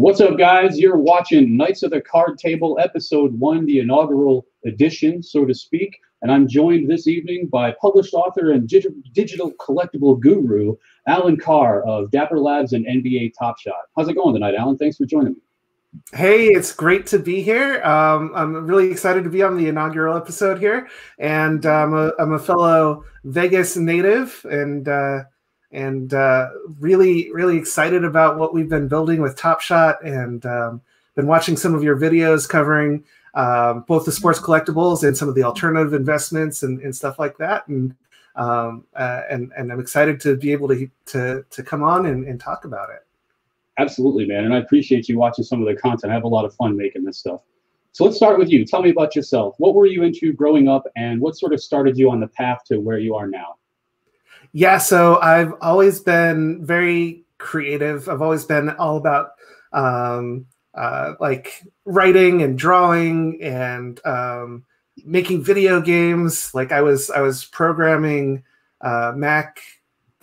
What's up, guys? You're watching Nights of the Card Table, Episode 1, the inaugural edition, so to speak. And I'm joined this evening by published author and digital collectible guru, Alan Carr of Dapper Labs and NBA Top Shot. How's it going tonight, Alan? Thanks for joining me. Hey, it's great to be here. Um, I'm really excited to be on the inaugural episode here. And um, a, I'm a fellow Vegas native and uh, and uh, really, really excited about what we've been building with Top Shot, and um, been watching some of your videos covering um, both the sports collectibles and some of the alternative investments and, and stuff like that. And um, uh, and and I'm excited to be able to to to come on and, and talk about it. Absolutely, man. And I appreciate you watching some of the content. I have a lot of fun making this stuff. So let's start with you. Tell me about yourself. What were you into growing up, and what sort of started you on the path to where you are now? Yeah, so I've always been very creative. I've always been all about um, uh, like writing and drawing and um, making video games. Like I was, I was programming uh, Mac.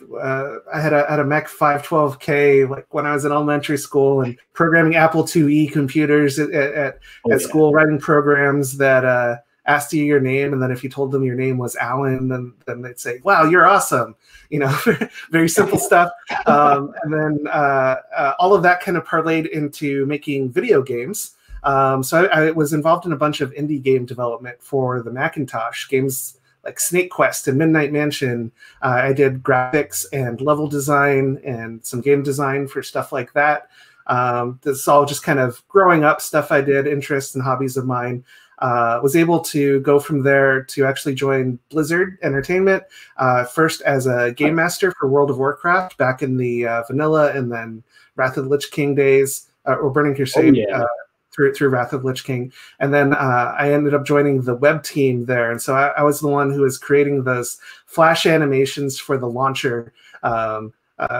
Uh, I had a, had a Mac 512K like when I was in elementary school and programming Apple IIe computers at, at, oh, at yeah. school, writing programs that uh, asked you your name, and then if you told them your name was Alan, then then they'd say, "Wow, you're awesome." You know, very simple stuff. Um, and then uh, uh, all of that kind of parlayed into making video games. Um, so I, I, was involved in a bunch of indie game development for the Macintosh games like Snake Quest and Midnight Mansion. Uh, I did graphics and level design and some game design for stuff like that. Um, this is all just kind of growing up stuff I did, interests and hobbies of mine uh, was able to go from there to actually join Blizzard Entertainment, uh, first as a game master for World of Warcraft back in the uh, vanilla and then Wrath of the Lich King days, uh, or Burning Crusade. Oh, yeah. Uh, through, through Wrath of Lich King, and then uh, I ended up joining the web team there, and so I, I, was the one who was creating those flash animations for the launcher um,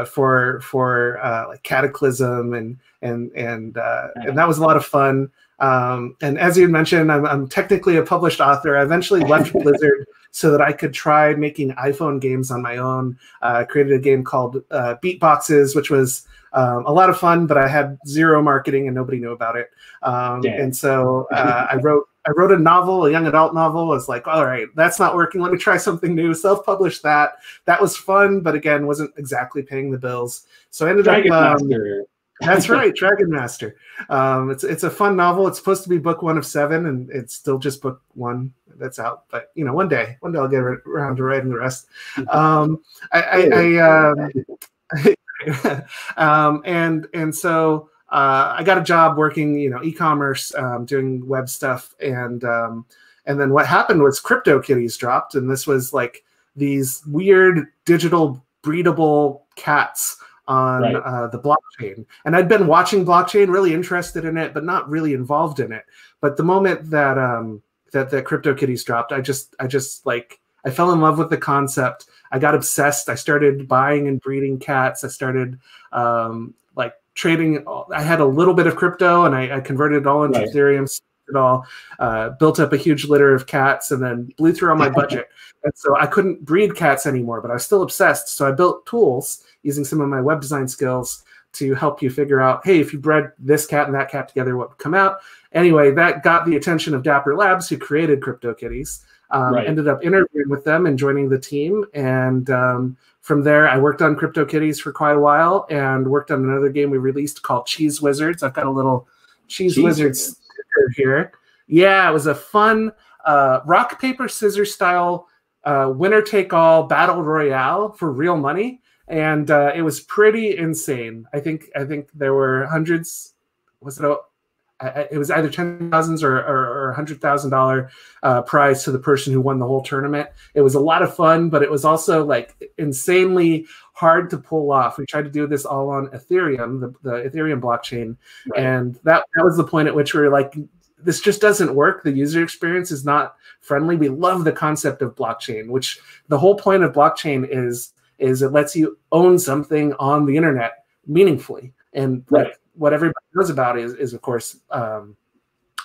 for for like Cataclysm and and and and that was a lot of fun. Um, and as you mentioned, I'm, I'm, technically a published author. I eventually left Blizzard so that I could try making iPhone games on my own. Uh, I created a game called uh, Beatboxes, which was um, a lot of fun, but I had zero marketing and nobody knew about it. Um, and so uh, I wrote I wrote a novel, a young adult novel. I was like, all right, that's not working. Let me try something new. Self-published that. That was fun, but again, wasn't exactly paying the bills. So I ended Dragon up. Um, that's right, Dragon Master. Um, it's it's a fun novel. It's supposed to be book one of seven, and it's still just book one that's out. But you know, one day, one day I'll get around to writing the rest. Um, I, I, I um, um, and and so uh, I got a job working, you know, e-commerce, um, doing web stuff, and um, and then what happened was CryptoKitties dropped, and this was like these weird digital breedable cats on right. uh, the blockchain. And I'd been watching blockchain, really interested in it, but not really involved in it. But the moment that um, that the CryptoKitties dropped, I just I just like I fell in love with the concept. I got obsessed. I started buying and breeding cats. I started um, like trading. I had a little bit of crypto, and I, I converted it all into right. Ethereum it all, uh, built up a huge litter of cats, and then blew through all my budget. and so I couldn't breed cats anymore, but I was still obsessed. So I built tools using some of my web design skills to help you figure out, hey, if you bred this cat and that cat together, what would come out? Anyway, that got the attention of Dapper Labs, who created CryptoKitties. Um, right. Ended up interviewing with them and joining the team. And um, from there, I worked on CryptoKitties for quite a while and worked on another game we released called Cheeze Wizards. I've got a little Cheese, Cheeze Wizards here. Yeah, it was a fun uh, rock, paper, scissors style uh, winner take all battle royale for real money and uh, it was pretty insane. I think I think there were hundreds. Was it? It was either ten thousands or or, or hundred thousand dollar uh, prize to the person who won the whole tournament. It was a lot of fun, but it was also like insanely hard to pull off. We tried to do this all on Ethereum, the, the Ethereum blockchain, right. and that that was the point at which we were like, this just doesn't work. The user experience is not friendly. We love the concept of blockchain, which the whole point of blockchain is is it lets you own something on the internet meaningfully. And right. what, what everybody knows about is, is of course, um,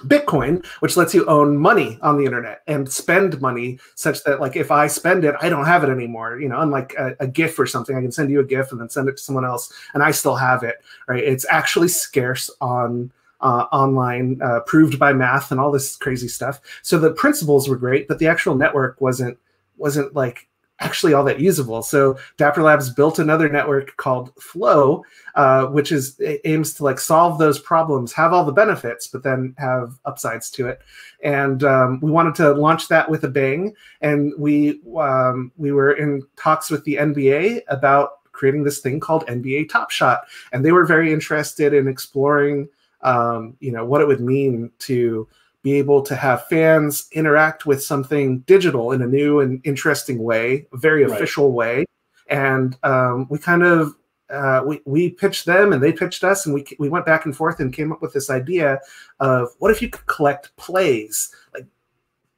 Bitcoin, which lets you own money on the internet and spend money such that like if I spend it, I don't have it anymore. You know, unlike a, a GIF or something, I can send you a GIF and then send it to someone else and I still have it. Right. It's actually scarce on uh, online, uh, proved by math and all this crazy stuff. So the principles were great, but the actual network wasn't wasn't like actually all that usable. So Dapper Labs built another network called Flow, uh, which is aims to like solve those problems, have all the benefits, but then have upsides to it. And um, we wanted to launch that with a bang. And we um, we were in talks with the NBA about creating this thing called NBA Top Shot, and they were very interested in exploring, um, you know, what it would mean to be able to have fans interact with something digital in a new and interesting way, a very right. official way. And um, we kind of uh, we, we pitched them and they pitched us and we, we went back and forth and came up with this idea of what if you could collect plays like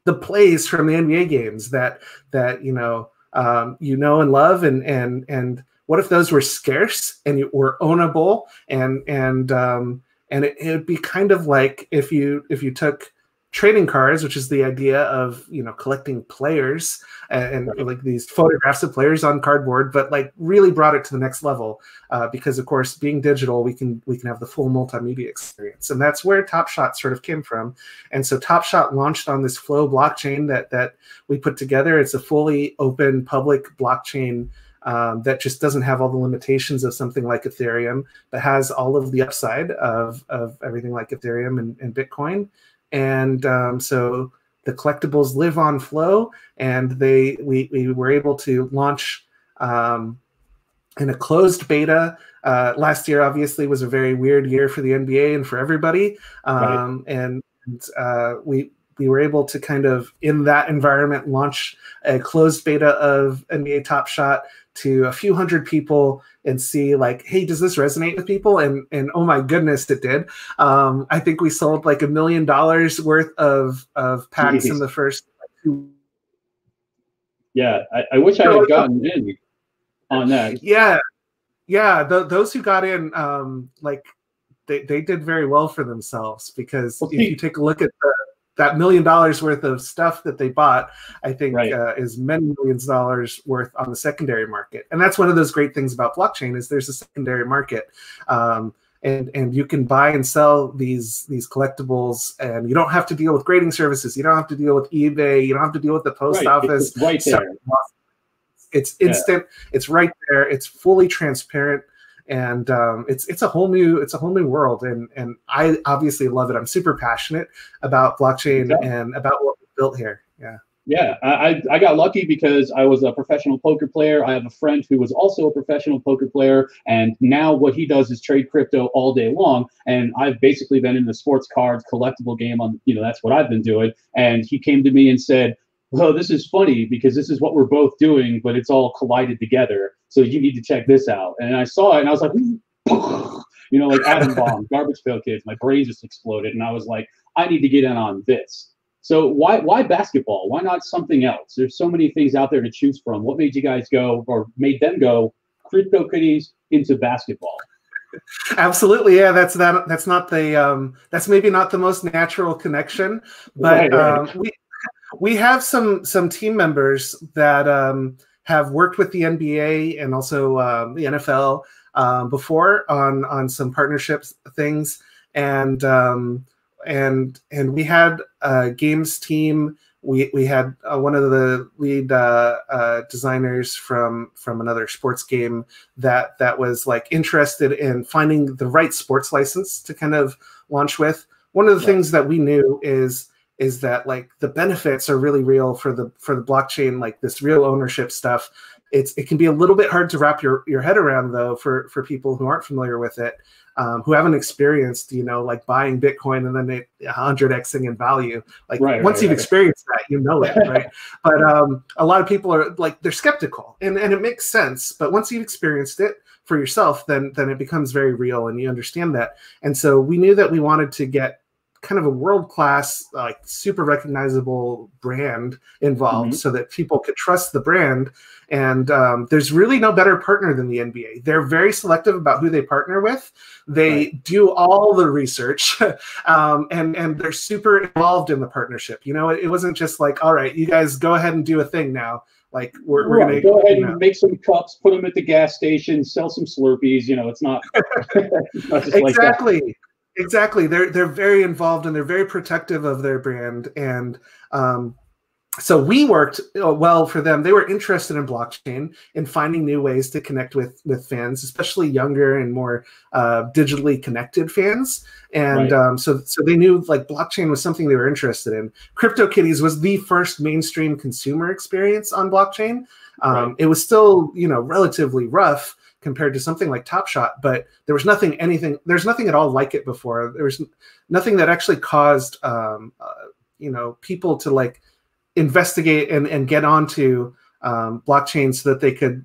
the plays from the NBA games that that you know um, you know and love and and and what if those were scarce and you were ownable and and um, and it, it would be kind of like if you if you took trading cards, which is the idea of you know collecting players and, and, like these photographs of players on cardboard, but like really brought it to the next level uh, because of course being digital, we can we can have the full multimedia experience, and that's where Top Shot sort of came from. And so Top Shot launched on this Flow blockchain that that we put together. It's a fully open public blockchain um, that just doesn't have all the limitations of something like Ethereum, but has all of the upside of, of everything like Ethereum and, and Bitcoin. And um, so the collectibles live on Flow, and they we, we were able to launch um, in a closed beta. Uh, last year, obviously, was a very weird year for the NBA and for everybody, um, right. and, and uh, we we were able to kind of in that environment launch a closed beta of NBA Top Shot to a few hundred people and see like hey does this resonate with people? And and oh my goodness it did. Um, i think we sold like a million dollars worth of of packs in the first two yeah I, I, wish i had gotten in on that. Yeah. Yeah the, those who got in um like they, they did very well for themselves because well, if you take a look at the that million dollars worth of stuff that they bought, I think right. uh, is many millions of dollars worth on the secondary market. And that's one of those great things about blockchain is there's a secondary market. Um, and, and you can buy and sell these these collectibles and you don't have to deal with grading services you don't have to deal with ebay you don't have to deal with the post right. office it's right there it's instant yeah. it's right there it's fully transparent and um, it's it's a whole new it's a whole new world. And and i obviously love it. I'm super passionate about blockchain yeah. and about what we built here. Yeah. Yeah. I, I got lucky because i was a professional poker player. I have a friend who was also a professional poker player. And now what he does is trade crypto all day long. And i've basically been in the sports cards collectible game on you know that's what i've been doing. And he came to me and said well, this is funny because this is what we're both doing, but it's all collided together. So you need to check this out. And I saw it and I was like, you know, like atom bomb, garbage pail kids. My brain just exploded. And I was like, I need to get in on this. So why why basketball? Why not something else? There's so many things out there to choose from. What made you guys go or made them go crypto kitties into basketball? Absolutely, yeah. That's that. That's not the. Um, that's maybe not the most natural connection, but right, right. Um, we we have some some team members that um, have worked with the NBA and also um, the NFL um, before on on some partnerships things, and um, and and we had a games team. We we had uh, one of the lead uh, uh, designers from from another sports game that that was like interested in finding the right sports license to kind of launch with. One of the yeah. things that we knew is is that like the benefits are really real for the for the blockchain like this real ownership stuff. It's it can be a little bit hard to wrap your your head around though for for people who aren't familiar with it um, who haven't experienced you know like buying bitcoin and then it 100xing in value. Like right, once right, you've right. experienced that you know it right? But um, a lot of people are like they're skeptical and and it makes sense but once you've experienced it for yourself then then it becomes very real and you understand that. And so we knew that we wanted to get kind of a world class, like super recognizable brand involved, mm-hmm. so that people could trust the brand. And um, there's really no better partner than the NBA. They're very selective about who they partner with. They right. do all the research, um, and and they're super involved in the partnership. You know, it, it wasn't just like, all right, you guys go ahead and do a thing now like we're, we're gonna go ahead and make some cups, put them at the gas station, sell some Slurpees. You know, it's not, not exactly. Like exactly. They're they're very involved and they're very protective of their brand. And um, so we worked uh, well for them. They were interested in blockchain and finding new ways to connect with with fans, especially younger and more uh, digitally connected fans. And right. um, so so they knew like blockchain was something they were interested in. CryptoKitties was the first mainstream consumer experience on blockchain. Um, right. It was still you know relatively rough compared to something like Top Shot, but there was nothing anything there's nothing at all like it before. There was nothing that actually caused um, uh, you know people to like investigate and, and get onto um, blockchain so that they could,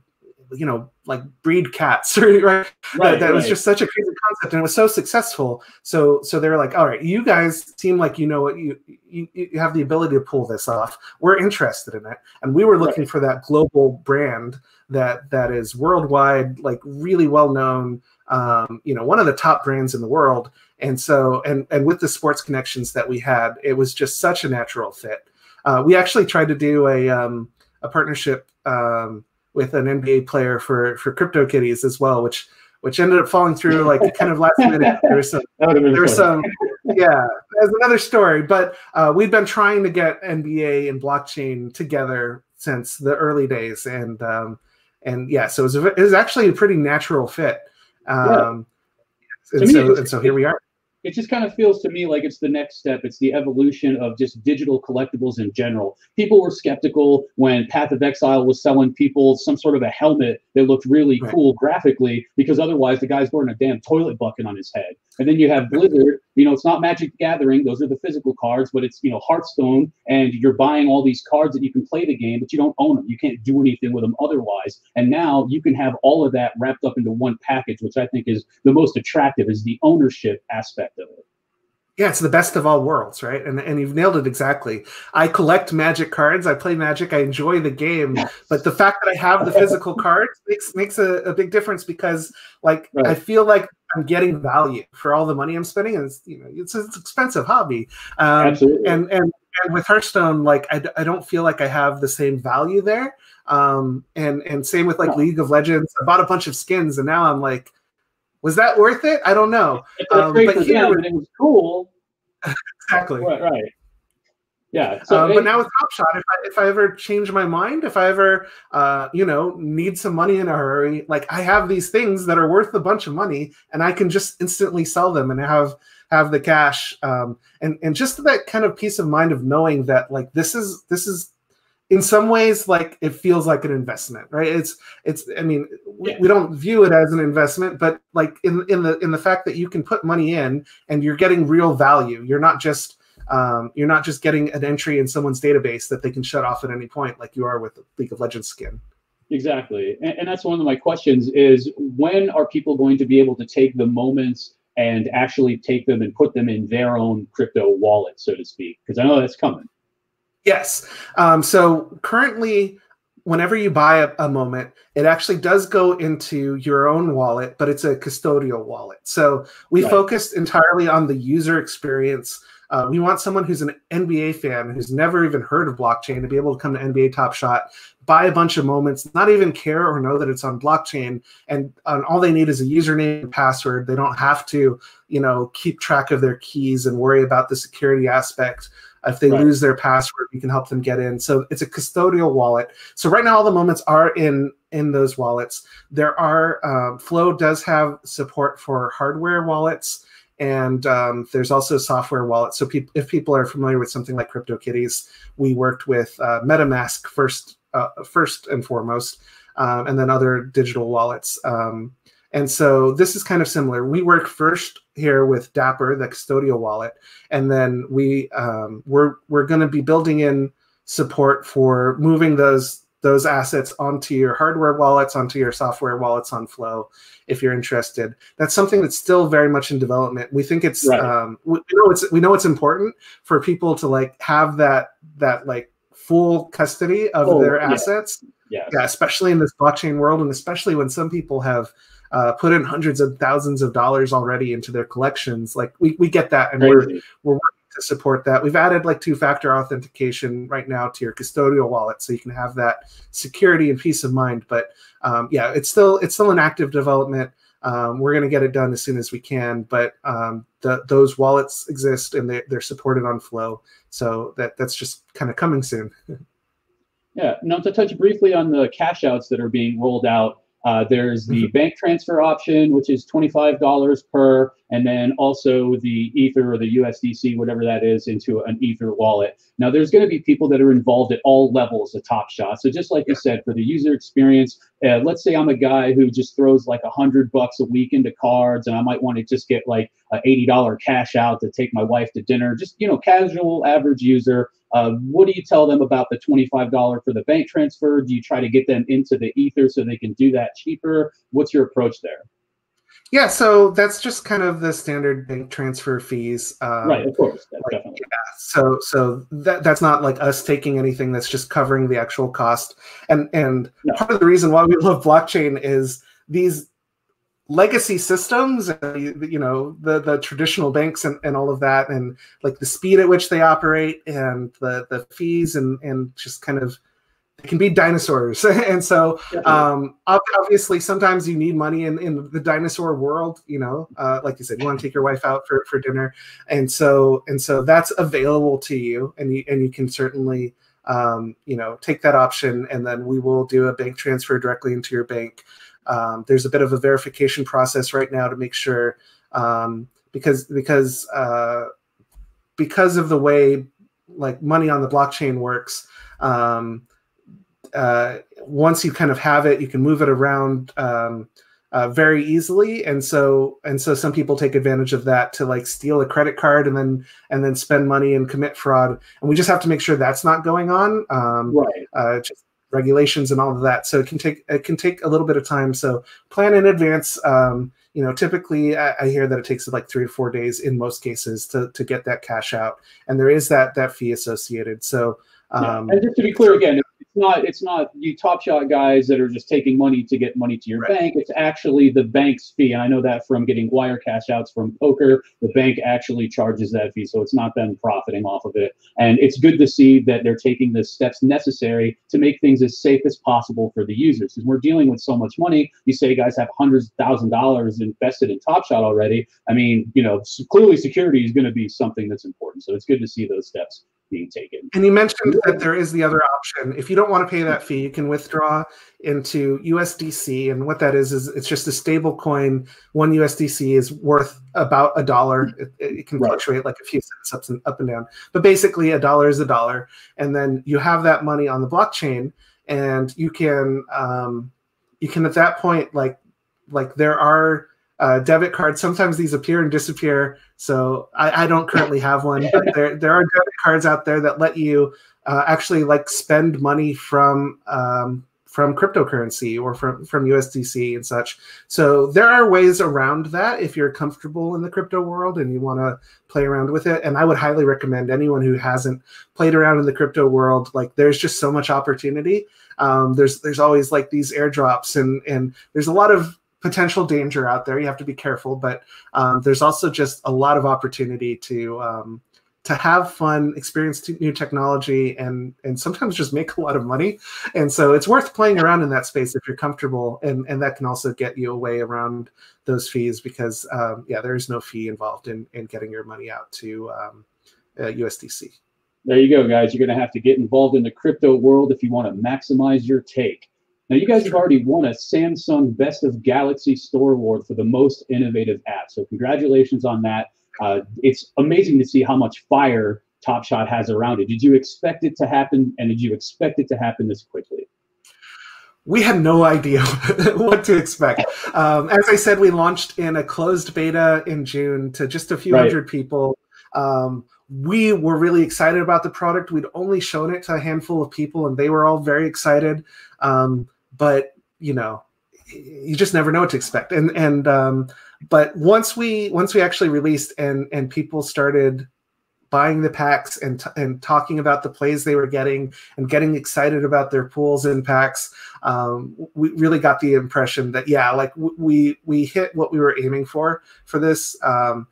you know, like breed cats, right? right that, that right. was just such a crazy concept, and it was so successful. So, so they're like, "All right, you guys seem like you know what you you, you have the ability to pull this off. We're interested in it, and we were looking right. for that global brand that that is worldwide, like really well known. Um, you know, one of the top brands in the world. And so, and and with the sports connections that we had, it was just such a natural fit. Uh, we actually tried to do a um, a partnership um, with an NBA player for for CryptoKitties as well, which which ended up falling through like kind of last minute. There was some, there was some, yeah, there's another story. But uh, we've been trying to get NBA and blockchain together since the early days, and um, and yeah, so it was, a, it was actually a pretty natural fit. Um, yeah. and, so, and so here we are it just kind of feels to me like it's the next step. It's the evolution of just digital collectibles in general. People were skeptical when Path of Exile was selling people some sort of a helmet that looked really right. cool graphically, because otherwise the guy's wearing a damn toilet bucket on his head. And then you have Blizzard, you know, it's not Magic Gathering, those are the physical cards, but it's, you know, Hearthstone, and you're buying all these cards that you can play the game, but you don't own them. You can't do anything with them otherwise. And now you can have all of that wrapped up into one package, which I think is the most attractive, is the ownership aspect Yeah, it's the best of all worlds, right? And and you've nailed it exactly. I collect Magic cards. I play Magic. I enjoy the game, but the fact that I have the physical cards makes makes a, a big difference because, like, right. I feel like I'm getting value for all the money I'm spending. And it's you know it's, it's an expensive hobby. Um, Absolutely. And and and with Hearthstone, like I, I don't feel like I have the same value there. Um, and and same with like. League of Legends. I bought a bunch of skins, and now I'm like was that worth it? I don't know. Um, but here, it was cool. exactly. Right. right. Yeah. So, um, but now with Top Shot, if I, if I ever change my mind, if I ever, uh, you know, need some money in a hurry, like I have these things that are worth a bunch of money, and I can just instantly sell them and have have the cash, um, and and just that kind of peace of mind of knowing that like this is this is in some ways like it feels like an investment right? It's it's i mean we, yeah. we, don't view it as an investment but like in in the in the fact that you can put money in and you're getting real value. You're not just um, you're not just getting an entry in someone's database that they can shut off at any point like you are with the league of legends skin. Exactly. And, and that's one of my questions is when are people going to be able to take the moments and actually take them and put them in their own crypto wallet so to speak? Because i know that's coming Yes. Um, so currently, whenever you buy a, a, moment, it actually does go into your own wallet, but it's a custodial wallet. So we right. focused entirely on the user experience. Uh, we want someone who's an NBA fan who's never even heard of blockchain to be able to come to NBA Top Shot, buy a bunch of moments, not even care or know that it's on blockchain, and um, all they need is a username and password. They don't have to, you know, keep track of their keys and worry about the security aspect. If they right. lose their password, we can help them get in. So it's a custodial wallet. So right now, all the moments are in in those wallets. There are um, Flow does have support for hardware wallets, and um, there's also software wallets. So pe- if people are familiar with something like CryptoKitties, we worked with uh, MetaMask first, uh, first and foremost, um, and then other digital wallets. Um, and so this is kind of similar. We work first here with Dapper, the custodial wallet, and then we um, we're we're going to be building in support for moving those those assets onto your hardware wallets, onto your software wallets on Flow, if you're interested. That's something that's still very much in development. We think it's right. um, we know it's we know it's important for people to like have that that like full custody of oh, their assets. Yeah. yeah, especially in this blockchain world, and especially when some people have uh, put in hundreds of thousands of dollars already into their collections. Like we, we get that, and Crazy. we're we're working to support that. We've added like two factor authentication right now to your custodial wallet, so you can have that security and peace of mind. But um, yeah, it's still it's still an active development. Um, we're going to get it done as soon as we can, but um, the, those wallets exist and they, they're supported on Flow, so that that's just kind of coming soon. yeah. Now to touch briefly on the cash outs that are being rolled out uh, there's the mm-hmm. bank transfer option, which is $25 per, and then also the Ether or the USDC, whatever that is, into an Ether wallet. Now, there's going to be people that are involved at all levels of Top Shot. So just like you said, for the user experience, uh, let's say I'm a guy who just throws like a hundred bucks a week into cards, and I might want to just get like a $80 cash out to take my wife to dinner. Just you know, casual average user. Uh, what do you tell them about the $25 for the bank transfer? Do you try to get them into the Ether so they can do that cheaper? What's your approach there? Yeah, so that's just kind of the standard bank transfer fees. Um, right, of course, like, definitely. Yeah, so so that that's not like us taking anything. That's just covering the actual cost. And and no. part of the reason why we love blockchain is these legacy systems you know the the traditional banks and, and all of that and like the speed at which they operate and the the fees and and just kind of they can be dinosaurs. And so um obviously sometimes you need money in in the dinosaur world you know uh, like you said you want to take your wife out for for dinner. And so and so that's available to you and you and you can certainly um, you know take that option and then we will do a bank transfer directly into your bank um, there's a bit of a verification process right now to make sure um, because because uh, because of the way like money on the blockchain works. Um, uh, once you kind of have it, you can move it around um, uh, very easily, and so and so some people take advantage of that to like steal a credit card and then and then spend money and commit fraud. And we just have to make sure that's not going on. Um, right. Uh, just regulations and all of that. So it can take it can take a little bit of time. So plan in advance. Um, you know, typically I, I, hear that it takes like three or four days in most cases to to get that cash out, and there is that that fee associated. So um, yeah. and just to be clear again, not it's not you top shot guys that are just taking money to get money to your right. bank. It's actually the bank's fee. I know that from getting wire cash outs from poker, the bank actually charges that fee. So it's not them profiting off of it. And it's good to see that they're taking the steps necessary to make things as safe as possible for the users. Because we're dealing with so much money. You say guys have hundreds of thousand dollars invested in Top Shot already. I mean, you know, clearly security is going to be something that's important. So it's good to see those steps being taken. And you mentioned that there is the other option. If you don't want to pay that fee, you can withdraw into USDC. And what that is, is it's just a stable coin. One USDC is worth about a dollar. It, it can right. fluctuate like a few cents up and, up and down. But basically, a dollar is a dollar. And then you have that money on the blockchain, and you can, um, you can at that point, like, like there are uh, debit cards. Sometimes these appear and disappear. So I, I don't currently have one, but there there are debit cards out there that let you uh, actually like spend money from um, from cryptocurrency or from from USDC and such. So there are ways around that if you're comfortable in the crypto world and you want to play around with it. And I would highly recommend anyone who hasn't played around in the crypto world. Like there's just so much opportunity. Um, there's there's always like these airdrops and and there's a lot of potential danger out there. You have to be careful, but um, there's also just a lot of opportunity to um, to have fun, experience new technology, and and sometimes just make a lot of money. And so it's worth playing around in that space if you're comfortable, and and that can also get you away around those fees because um, yeah, there is no fee involved in in getting your money out to um, uh, USDC. There you go, guys. You're going to have to get involved in the crypto world if you want to maximize your take. Now, you guys have already won a Samsung Best of Galaxy Store Award for the most innovative app. So, congratulations on that. Uh, it's amazing to see how much fire Top Shot has around it. Did you expect it to happen, and did you expect it to happen this quickly? We had no idea what to expect. Um, as I said, we launched in a closed beta in June to just a few right. hundred people. Um, we were really excited about the product. We'd only shown it to a handful of people, and they were all very excited. Um, but you know, you just never know what to expect. And and um, but once we once we actually released and and people started buying the packs and t- and talking about the plays they were getting and getting excited about their pools and packs um, we really got the impression that yeah like w- we we hit what we were aiming for for this um,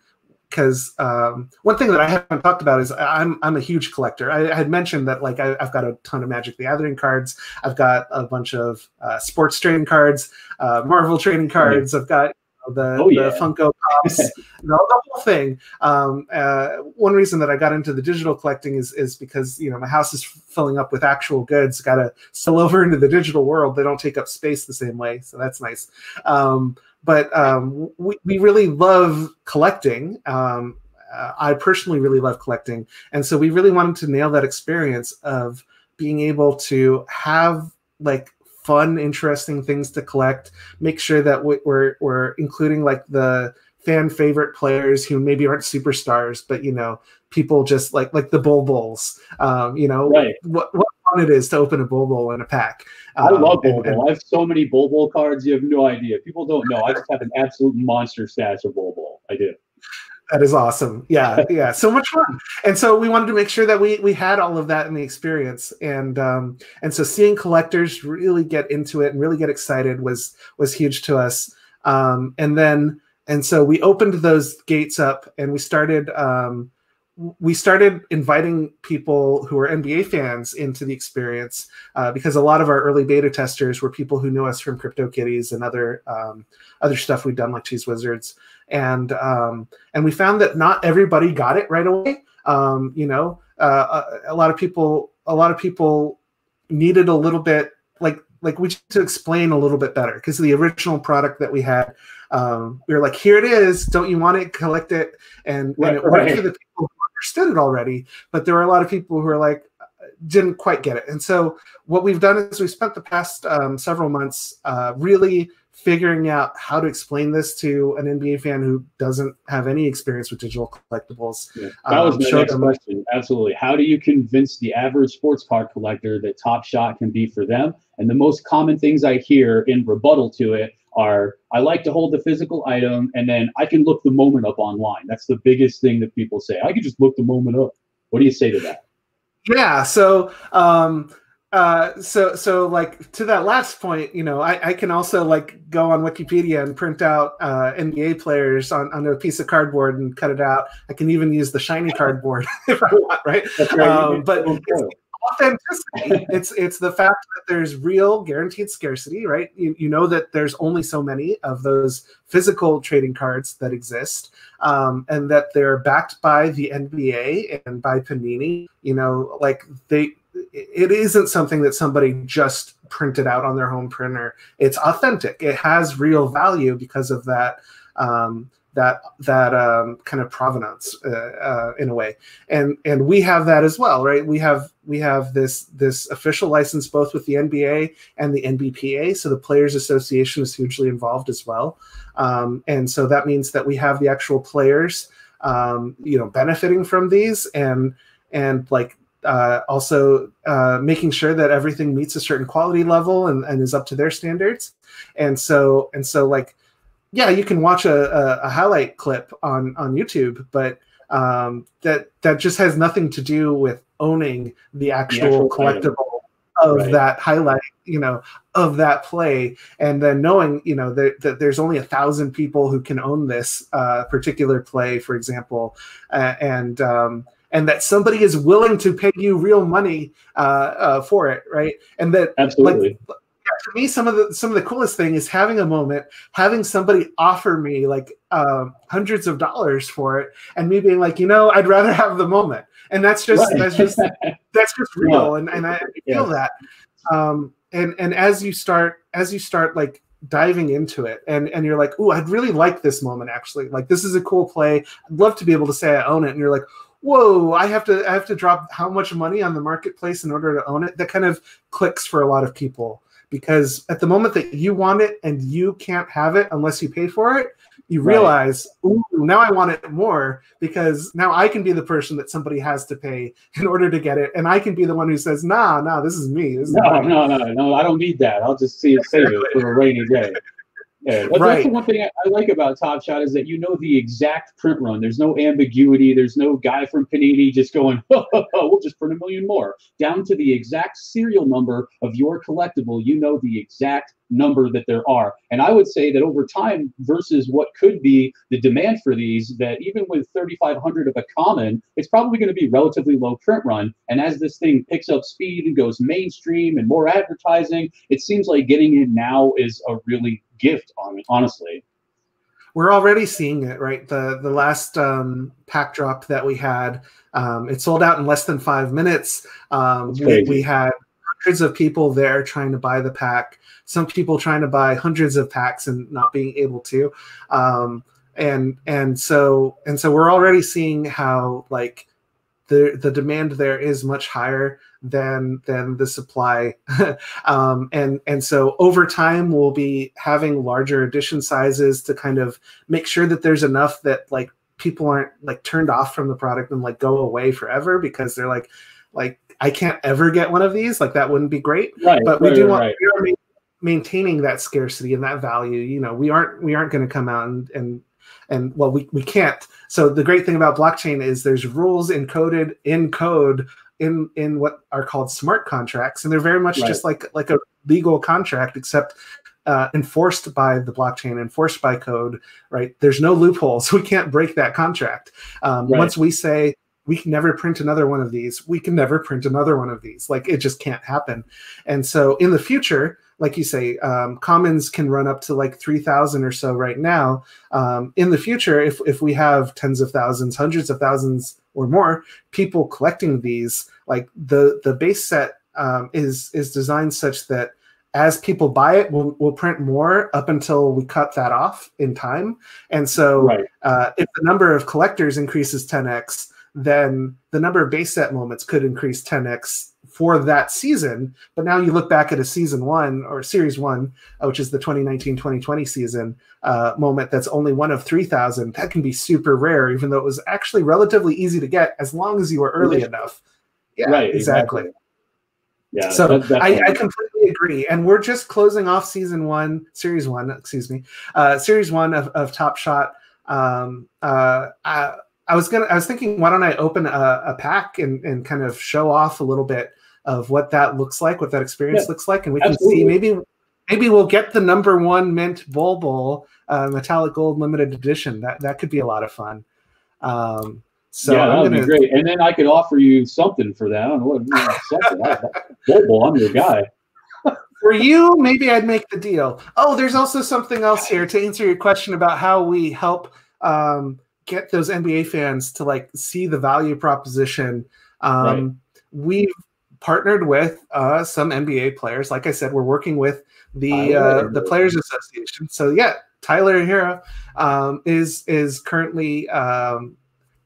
because um, one thing that I haven't talked about is I'm I'm a huge collector. I, I had mentioned that like I, have got a ton of Magic the Gathering cards. I've got a bunch of uh, sports trading cards, uh, Marvel trading cards. I've got the, oh, yeah. the Funko Pops, the, the, whole thing. Um, uh, one reason that I got into the digital collecting is is because you know my house is filling up with actual goods. Got to spill over into the digital world. They don't take up space the same way, so that's nice. Um, but um, we, we really love collecting. Um, uh, I personally really love collecting, and so we really wanted to nail that experience of being able to have like fun, interesting things to collect. Make sure that we're we're including like the fan favorite players who maybe aren't superstars, but you know, people just like like the Bol Bols, Um, you know, right. what what fun it is to open a Bol Bol in a pack. Um, I love Bol Bol. I have so many Bol Bol cards. You have no idea. People don't know. I just have an absolute monster stash of Bol Bol. I do. That is awesome. Yeah, yeah, so much fun. And so we wanted to make sure that we we had all of that in the experience, and um, and so seeing collectors really get into it and really get excited was was huge to us. Um, and then and so we opened those gates up and we started um, we started inviting people who are NBA fans into the experience uh, because a lot of our early beta testers were people who knew us from CryptoKitties and other um, other stuff we'd done like Cheeze Wizards, and um, and we found that not everybody got it right away. Um, you know, uh, a, a, lot of people a lot of people needed a little bit like like we to explain a little bit better because the original product that we had um, we were like here it is don't you want it collect it and, right, and it worked right. for the people understood it already, but there were a lot of people who are like didn't quite get it. And so what we've done is we spent the past um, several months uh, really figuring out how to explain this to an NBA fan who doesn't have any experience with digital collectibles. Yeah, that was um, my next them. question. Absolutely. How do you convince the average sports card collector that Top Shot can be for them? And the most common things I hear in rebuttal to it are I like to hold the physical item and then I can look the moment up online. That's the biggest thing that people say. I can just look the moment up. What do you say to that? Yeah. So, um, uh, so, so like to that last point, you know, I, I can also like go on Wikipedia and print out uh, NBA players on, on a piece of cardboard and cut it out. I can even use the shiny cardboard if I want, right? right. Um, but authenticity. it's it's the fact that there's real guaranteed scarcity, right? You, you know that there's only so many of those physical trading cards that exist, um, and that they're backed by the NBA and by Panini. You know, like they, it isn't something that somebody just printed out on their home printer. It's authentic. It has real value because of that. Um, that that um, kind of provenance uh, uh, in a way, and and we have that as well, right? We have we have this this official license both with the NBA and the NBPA, so the Players Association is hugely involved as well, um, and so that means that we have the actual players, um, you know, benefiting from these and and like uh, also uh, making sure that everything meets a certain quality level and, and is up to their standards, and so and so like yeah, you can watch a, a, a highlight clip on on YouTube, but um, that that just has nothing to do with owning the actual, the actual collectible of right. that highlight, you know, of that play, and then knowing, you know, that, that there's only a thousand people who can own this uh, particular play, for example, uh, and um, and that somebody is willing to pay you real money uh, uh for it, right? And that absolutely. Like, to me, some of the some of the coolest thing is having a moment, having somebody offer me like uh, hundreds of dollars for it, and me being like, you know, I'd rather have the moment, and that's just right. that's just that's just real, yeah. and and I feel yeah. that. Um, and and as you start as you start like diving into it and and you're like oh i'd really like this moment actually like this is a cool play i'd love to be able to say i own it and you're like whoa i have to i have to drop how much money on the marketplace in order to own it that kind of clicks for a lot of people because at the moment that you want it and you can't have it unless you pay for it, you realize, right. ooh, now I want it more because now I can be the person that somebody has to pay in order to get it, and I can be the one who says, "Nah, nah, this is me." This is no, no, no, no, I don't need that. I'll just see it, save it for a rainy day. Yeah, right. That's the one thing I like about Top Shot is that you know the exact print run. There's no ambiguity. There's no guy from Panini just going, oh, oh, oh, we'll just print a million more. Down to the exact serial number of your collectible, you know the exact number that there are. And I would say that over time versus what could be the demand for these, that even with 3,500 of a common, it's probably going to be relatively low print run. And as this thing picks up speed and goes mainstream and more advertising, it seems like getting in now is a really gift on honestly we're already seeing it right the the last um, pack drop that we had um, it sold out in less than five minutes um, we, we, had hundreds of people there trying to buy the pack some people trying to buy hundreds of packs and not being able to. Um, and and so and so we're already seeing how like the the demand there is much higher than than the supply. Um, and and so over time we'll be having larger edition sizes to kind of make sure that there's enough that like people aren't like turned off from the product and like go away forever because they're like like I can't ever get one of these like that wouldn't be great right but we right, do want right. we are maintaining that scarcity and that value you know we aren't we aren't going to come out and and and well we, we can't so the great thing about blockchain is there's rules encoded in code in in what are called smart contracts and they're very much right. just like like a legal contract except uh, enforced by the blockchain enforced by code right there's no loopholes we can't break that contract um, right. once we say we can never print another one of these we can never print another one of these like it just can't happen and so in the future like you say, um, commons can run up to like 3,000 or so right now. Um, in the future, if, if we have tens of thousands, hundreds of thousands or more people collecting these, like the, the base set um, is, is designed such that as people buy it, we'll, we'll print more up until we cut that off in time. And so right. uh, if the number of collectors increases 10x, then the number of base set moments could increase 10x for that season. But now you look back at a season one or series one, uh, which is the 2019 2020 season uh, moment that's only one of 3,000. That can be super rare, even though it was actually relatively easy to get as long as you were early yeah. enough. Yeah, right, exactly. exactly. Yeah, so I, I, completely agree. And we're just closing off season one, series one, excuse me, uh, series one of, of Top Shot. Um, uh, I, I was gonna, I was thinking, why don't I open a, a pack and, and kind of show off a little bit of what that looks like, what that experience yeah, looks like, and we absolutely. can see maybe maybe we'll get the number one mint Bol uh, metallic gold limited edition. That that could be a lot of fun. Um, so yeah, that would be great. And then I could offer you something for that. I don't know what Bol I'm your guy. for you, maybe I'd make the deal. Oh, there's also something else here to answer your question about how we help um, get those NBA fans to like see the value proposition. Um, right. We've partnered with uh, some NBA players. Like I said, we're working with the uh, the Players Association. So yeah, Tyler Herro um, is is currently um,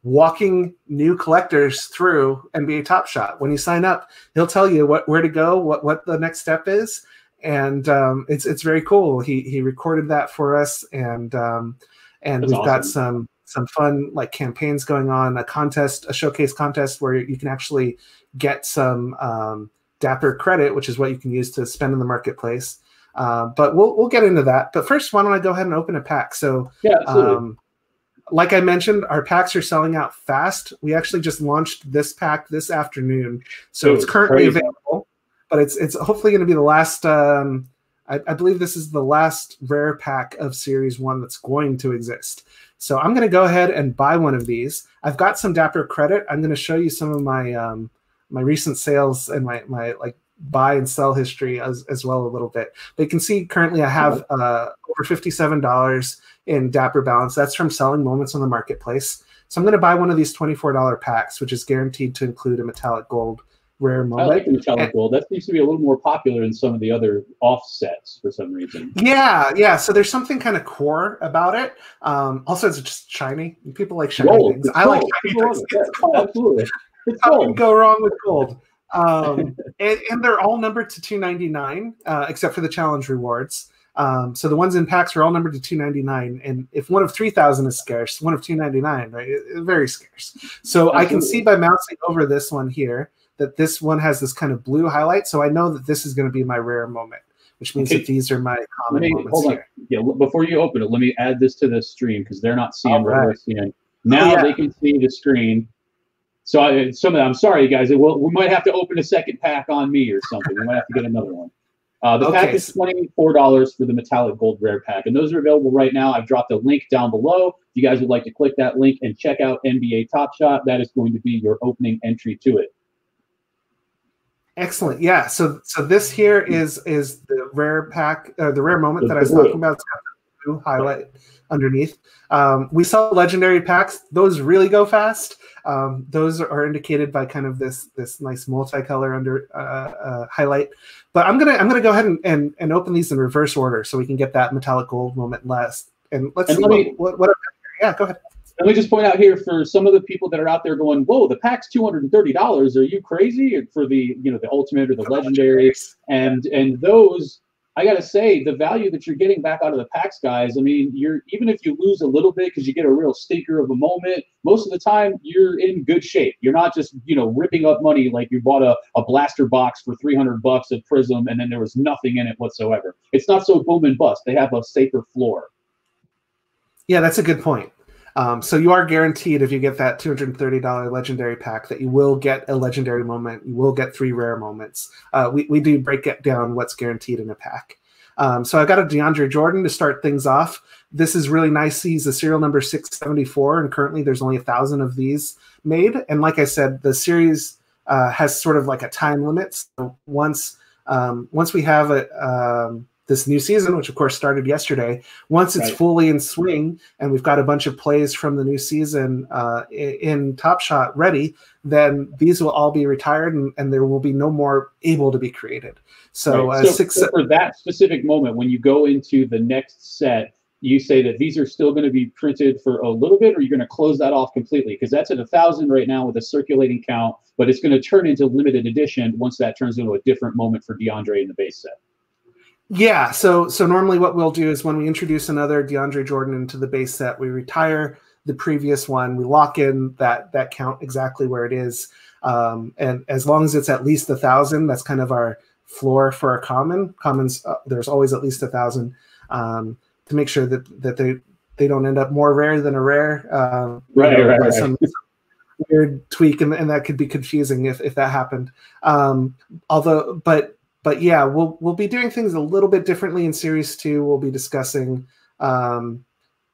walking new collectors through NBA Top Shot. When you sign up, he'll tell you what where to go, what what the next step is, and um, it's it's very cool. He he recorded that for us, and um, and That's we've awesome. got some some fun like campaigns going on, a contest, a showcase contest where you can actually get some um, Dapper credit, which is what you can use to spend in the marketplace. Uh, but we'll we'll get into that. But first, why don't I go ahead and open a pack? So yeah, um, like I mentioned, our packs are selling out fast. We actually just launched this pack this afternoon, so it's currently crazy. available. But it's it's hopefully going to be the last. Um, I, I, believe this is the last rare pack of Series One that's going to exist. So I'm going to go ahead and buy one of these. I've got some Dapper credit. I'm going to show you some of my um, my recent sales and my my like buy and sell history as, as well a little bit. But you can see currently I have uh, over $57 in Dapper balance. That's from selling moments on the marketplace. So I'm going to buy one of these $24 packs, which is guaranteed to include a metallic gold rare moment. I like the metallic gold. That seems to be a little more popular than some of the other offsets for some reason. Yeah, yeah. So there's something kind of core about it. Um, also, it's just shiny. People like shiny gold. things. It's I gold. like shiny things. Yeah, absolutely. It's How gold. go wrong with gold? um, and, and, they're all numbered to 299 uh, except for the challenge rewards. Um, so the ones in packs are all numbered to 299, and if one of 3,000 is scarce, one of 299, right, it, it, very scarce. So Absolutely. I can see by mousing over this one here that this one has this kind of blue highlight. So I know that this is going to be my rare moment, which means okay. that these are my common me, moments hold here. On. Yeah, before you open it, let me add this to the stream because they're not seeing what we're seeing. Now oh, yeah. they can see the screen. So I, some of them, I'm sorry, you guys. Will, we might have to open a second pack on me or something. We might have to get another one. Uh, the okay. pack is $24 for the metallic gold rare pack, and those are available right now. I've dropped a link down below. If you guys would like to click that link and check out NBA Top Shot, that is going to be your opening entry to it. Excellent. Yeah. So so this here is is the rare pack, uh, the rare moment that I was talking about. It's got the blue highlight underneath. Um, we saw legendary packs; those really go fast. Um, those are indicated by kind of this this nice multicolor under uh, uh, highlight. But I'm gonna I'm gonna go ahead and, and, and open these in reverse order so we can get that metallic gold moment last. And let's and see me, what, what, what yeah, go ahead. Let me just point out here for some of the people that are out there going, "Whoa, the pack's two hundred and thirty dollars. Are you crazy?" For the you know the ultimate or the legendary, and and those, I gotta say, the value that you're getting back out of the packs, guys. I mean, you're even if you lose a little bit because you get a real stinker of a moment, most of the time you're in good shape. You're not just you know ripping up money like you bought a, a blaster box for three hundred bucks at Prism and then there was nothing in it whatsoever. It's not so boom and bust. They have a safer floor. Yeah, that's a good point. Um, so you are guaranteed if you get that $230 legendary pack that you will get a legendary moment. You will get three rare moments. Uh, we, we do break it down what's guaranteed in a pack. Um, so I got a DeAndre Jordan to start things off. This is really nice. He's a serial number 674, and currently there's only a thousand of these made. And like I said, the series uh, has sort of like a time limit. So once um, once we have a um, this new season, which of course started yesterday, once it's right. fully in swing and we've got a bunch of plays from the new season uh, in Top Shot ready, then these will all be retired and, and there will be no more able to be created. So, right. uh, six, so for that specific moment, when you go into the next set, you say that these are still going to be printed for a little bit, or you're going to close that off completely because that's at a thousand right now with a circulating count, but it's going to turn into limited edition once that turns into a different moment for DeAndre in the base set. Yeah, so so normally what we'll do is when we introduce another DeAndre Jordan into the base set, we retire the previous one, we lock in that that count exactly where it is, um, and as long as it's at least a thousand, that's kind of our floor for a common. Commons, uh, there's always at least a thousand um, to make sure that that they they don't end up more rare than a rare. Um, right, you know, right, right. Some, weird tweak, and, and that could be confusing if if that happened. Um, although, but but yeah, we'll we'll be doing things a little bit differently in series two. We'll be discussing um,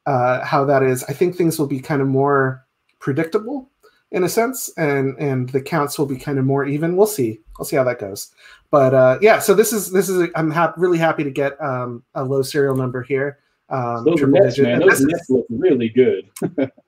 uh, how that is. I think things will be kind of more predictable in a sense, and and the counts will be kind of more even. We'll see. We'll see how that goes. But uh, yeah, so this is this is I'm ha- really happy to get um, a low serial number here. Um, those nets, man, those nets look really good.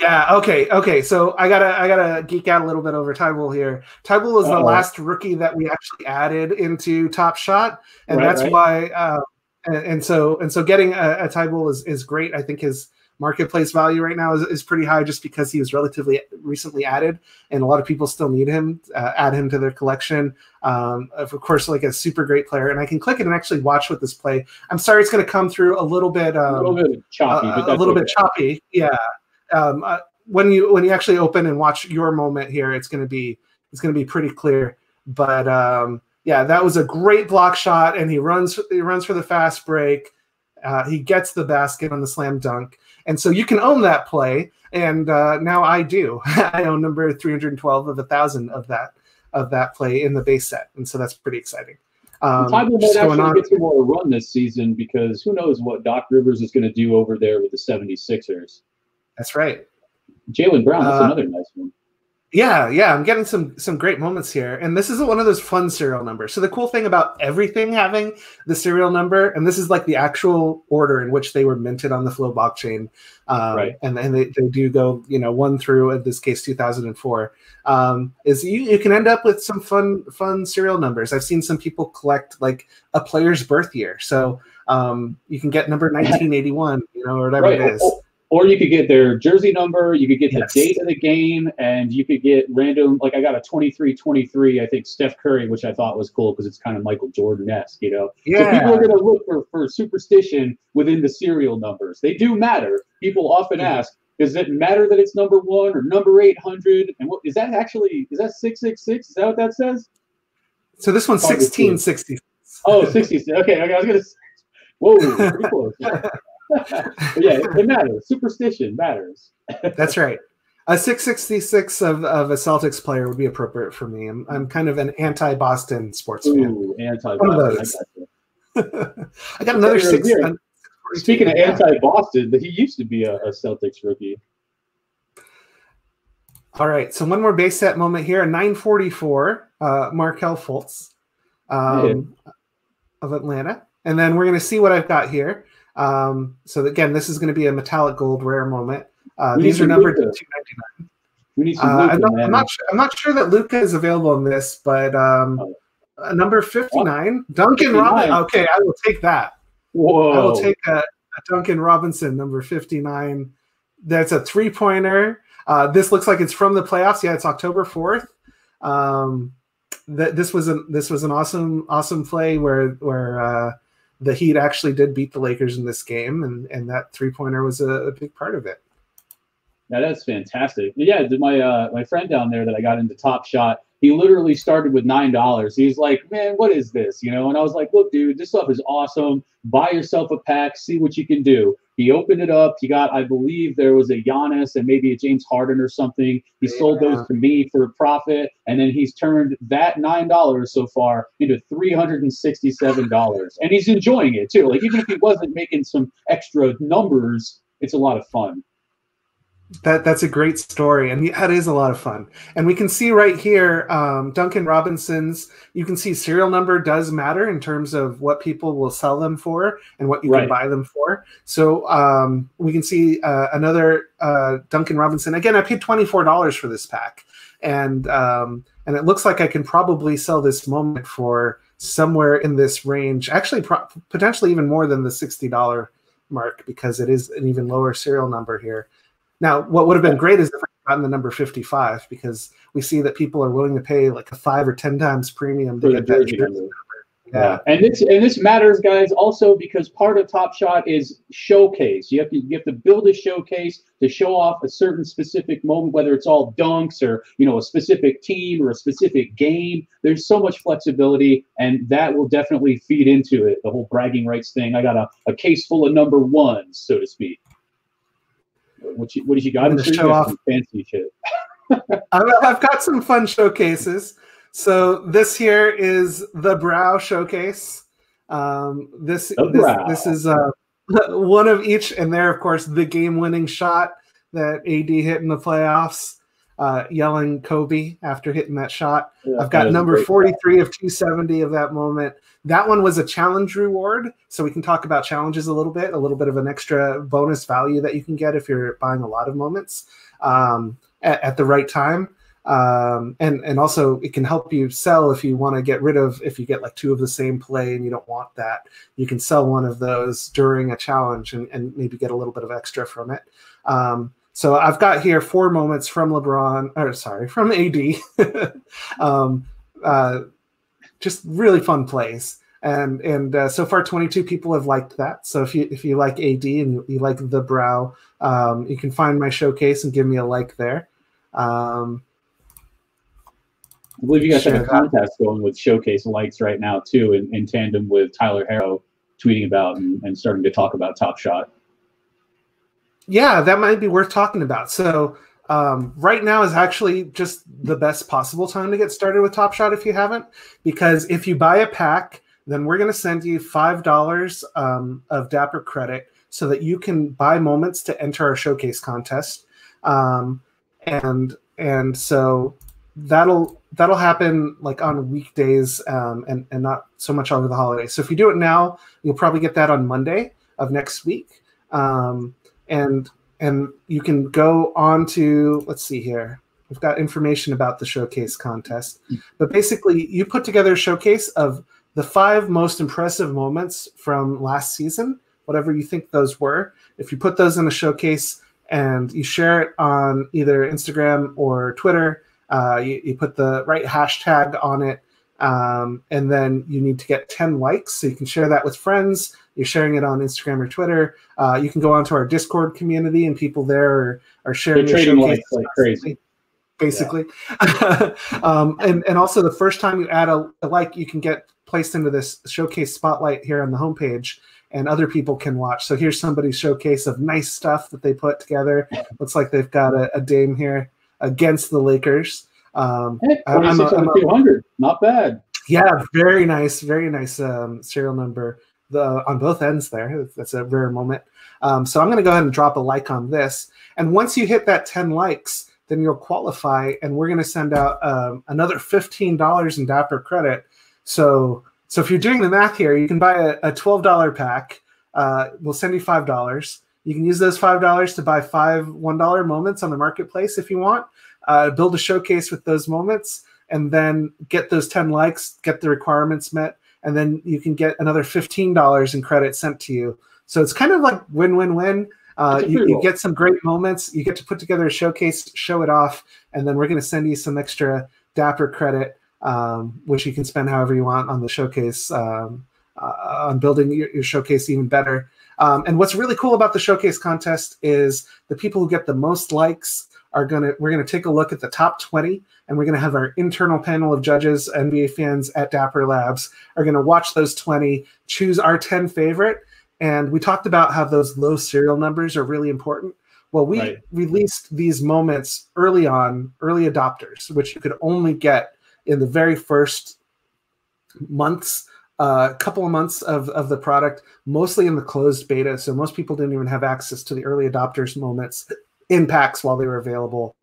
Yeah. Okay. Okay. So I gotta I gotta geek out a little bit over Thybulle here. Thybulle is Uh-oh. the last rookie that we actually added into Top Shot, and right, that's right. why. Uh, and, and, so and so getting a, a is is great. I think his marketplace value right now is, is pretty high just because he was relatively recently added and a lot of people still need him uh, add him to their collection um, of course like a super great player and i can click it and actually watch with this play i'm sorry it's going to come through a little bit um, a little bit choppy uh, a little okay. bit choppy yeah um, uh, when you when you actually open and watch your moment here, it's going to be it's going to be pretty clear. But um, yeah, that was a great block shot, and he runs he runs for the fast break. Uh, he gets the basket on the slam dunk, and so you can own that play. And uh, now I do. I own number 312 of a thousand of that of that play in the base set, and so that's pretty exciting. Um, might actually on. get some more run this season because who knows what Doc Rivers is going to do over there with the 76ers. That's right. Jaylen Brown, that's uh, another nice one. Yeah, yeah, I'm getting some some great moments here, and this is one of those fun serial numbers. So the cool thing about everything having the serial number, and this is like the actual order in which they were minted on the Flow blockchain, um, right? And and they, they do go, you know, one through in this case 2004. Um, is you you can end up with some fun fun serial numbers. I've seen some people collect like a player's birth year, so um, you can get number 1981, you know, or whatever right. it is. Or you could get their jersey number, you could get Yes. the date of the game, and you could get random. Like I got a 23-23, I think Steph Curry, which I thought was cool because it's kind of Michael Jordan esque, you know. So people are going to look for, for superstition within the serial numbers. They do matter. People often Mhm. ask, does it matter that it's number one or number 800? And what is that actually? Is that 666? Is that what that says? So this one's see. 1660. Oh, 66. Okay, okay I was going to Whoa, pretty close. yeah, it, matters. Superstition matters. That's right. A 666 of, of a Celtics player would be appropriate for me. I'm, I'm kind of an anti Boston sports fan. Ooh, anti One of Boston. I got another six. uh, Speaking of Yeah. anti Boston, he used to be a, a Celtics rookie. All right. So one more base set moment here. A 944, uh, Markelle Fultz um, of Atlanta. And then we're going to see what I've got here. Um, so again, this is going to be a metallic gold rare moment. Uh, these are numbered to 299. We need some Uh, I'm, not. I'm, not sure, I'm not sure that Luka is available in this, but um, Oh. uh, number 59, Duncan Robinson. Okay, I will take that. Whoa. I will take a, a Duncan Robinson, number 59. That's a three pointer. Uh, this looks like it's from the playoffs. Yeah, it's October 4th. Um, th- this was an this was an awesome awesome play where where uh, the Heat actually did beat the Lakers in this game, and and that three pointer was a, a big part of it. Now that's fantastic. Yeah, my uh, my friend down there that I got into Top Shot, he literally started with nine dollars. He's like, "Man, what is this?" You know, and I was like, "Look, dude, this stuff is awesome. Buy yourself a pack, see what you can do." He opened it up. He got, I believe, there was a Giannis and maybe a James Harden or something. He sold those to me for a profit, and then he's turned that nine dollars so far into three hundred and sixty-seven dollars, and he's enjoying it too. Like even if he wasn't making some extra numbers, it's a lot of fun. That that's a great story, and that is a lot of fun. And we can see right here, um, Duncan Robinson's. You can see serial number does matter in terms of what people will sell them for and what you Right. can buy them for. So um, we can see uh, another uh, Duncan Robinson. Again, I paid twenty four dollars for this pack, and um, and it looks like I can probably sell this moment for somewhere in this range. Actually, pro- potentially even more than the sixty dollar mark because it is an even lower serial number here. Now, what would have been great is if I gotten the number 55 because we see that people are willing to pay like a five or 10 times premium to For get that jersey number. Yeah, Yeah. and this and this matters, guys, also because part of Top Shot is showcase. You have to you have to build a showcase to show off a certain specific moment, whether it's all dunks or you know a specific team or a specific game. There's so much flexibility, and that will definitely feed into it. The whole bragging rights thing. I got a, a case full of number ones, so to speak. What you what did you got? I'm gonna I'm sure you show got off- fancy shit. I've, I've got some fun showcases. So this here is the Brow Showcase. Um, this this, this is uh, one of each, and there, of course, the game-winning shot that AD hit in the playoffs, uh, yelling Kobe after hitting that shot. I've got number great 43 of 270 of that moment. That one was a challenge reward. So we can talk about challenges a little bit, a little bit of an extra bonus value that you can get if you're buying a lot of moments um, at, at the right time. Um, and, and also it can help you sell if you want to get rid of, if you get like two of the same play and you don't want that, you can sell one of those during a challenge and, and maybe get a little bit of extra from it. Um, so I've got here four moments from LeBron, or sorry, from AD. um, uh, just really fun plays. And and uh, so far, 22 people have liked that. So if you if you like AD and you, you like the brow, um, you can find my showcase and give me a like there. Um, I believe you guys have a contest going with Showcase likes right now too, in, in tandem with Tyler Herro tweeting about and, and starting to talk about Top Shot. Yeah, that might be worth talking about. So um, right now is actually just the best possible time to get started with Top Shot if you haven't, because if you buy a pack, then we're going to send you five dollars um, of Dapper credit so that you can buy moments to enter our showcase contest, um, and and so that'll that'll happen like on weekdays um, and and not so much over the holidays. So if you do it now, you'll probably get that on Monday of next week. Um, and and you can go on to let's see here we've got information about the showcase contest but basically you put together a showcase of the five most impressive moments from last season whatever you think those were if you put those in a showcase and you share it on either Instagram or Twitter. Uh, you, you, put the right hashtag on it, um, and then you need to get 10 likes. So you can share that with friends. You're sharing it on Instagram or Twitter. Uh, you can go onto our Discord community, and people there are, are sharing They're trading like crazy. Basically, yeah. um, and and also the first time you add a, a like, you can get placed into this showcase spotlight here on the homepage and other people can watch. So here's somebody's showcase of nice stuff that they put together. Looks like they've got a, a Dame here against the Lakers. Um, hey, I'm, I'm, 200, not bad. Yeah, very nice, very nice um, serial number the, on both ends there. That's a rare moment. Um, so I'm going to go ahead and drop a like on this. And once you hit that 10 likes, then you'll qualify, and we're going to send out um, another $15 in Dapper credit. So so if you're doing the math here, you can buy a, a $12 pack. Uh, we'll send you $5. You can use those $5 to buy five $1 moments on the marketplace if you want. Uh, build a showcase with those moments and then get those 10 likes, get the requirements met, and then you can get another $15 in credit sent to you. So it's kind of like win win win. Uh, you, you, get some great moments. You get to put together a showcase, show it off, and then we're going to send you some extra Dapper credit um, which you can spend however you want on the showcase um, uh, on building your, your, showcase even better. Um, and what's really cool about the showcase contest is the people who get the most likes are gonna we're gonna take a look at the top 20 and we're gonna have our internal panel of judges nba fans at dapper labs are gonna watch those 20 choose our 10 favorite and we talked about how those low serial numbers are really important well we right. released these moments early on early adopters which you could only get in the very first months, a uh, couple of months of, of the product, mostly in the closed beta. So most people didn't even have access to the early adopters moments in packs while they were available.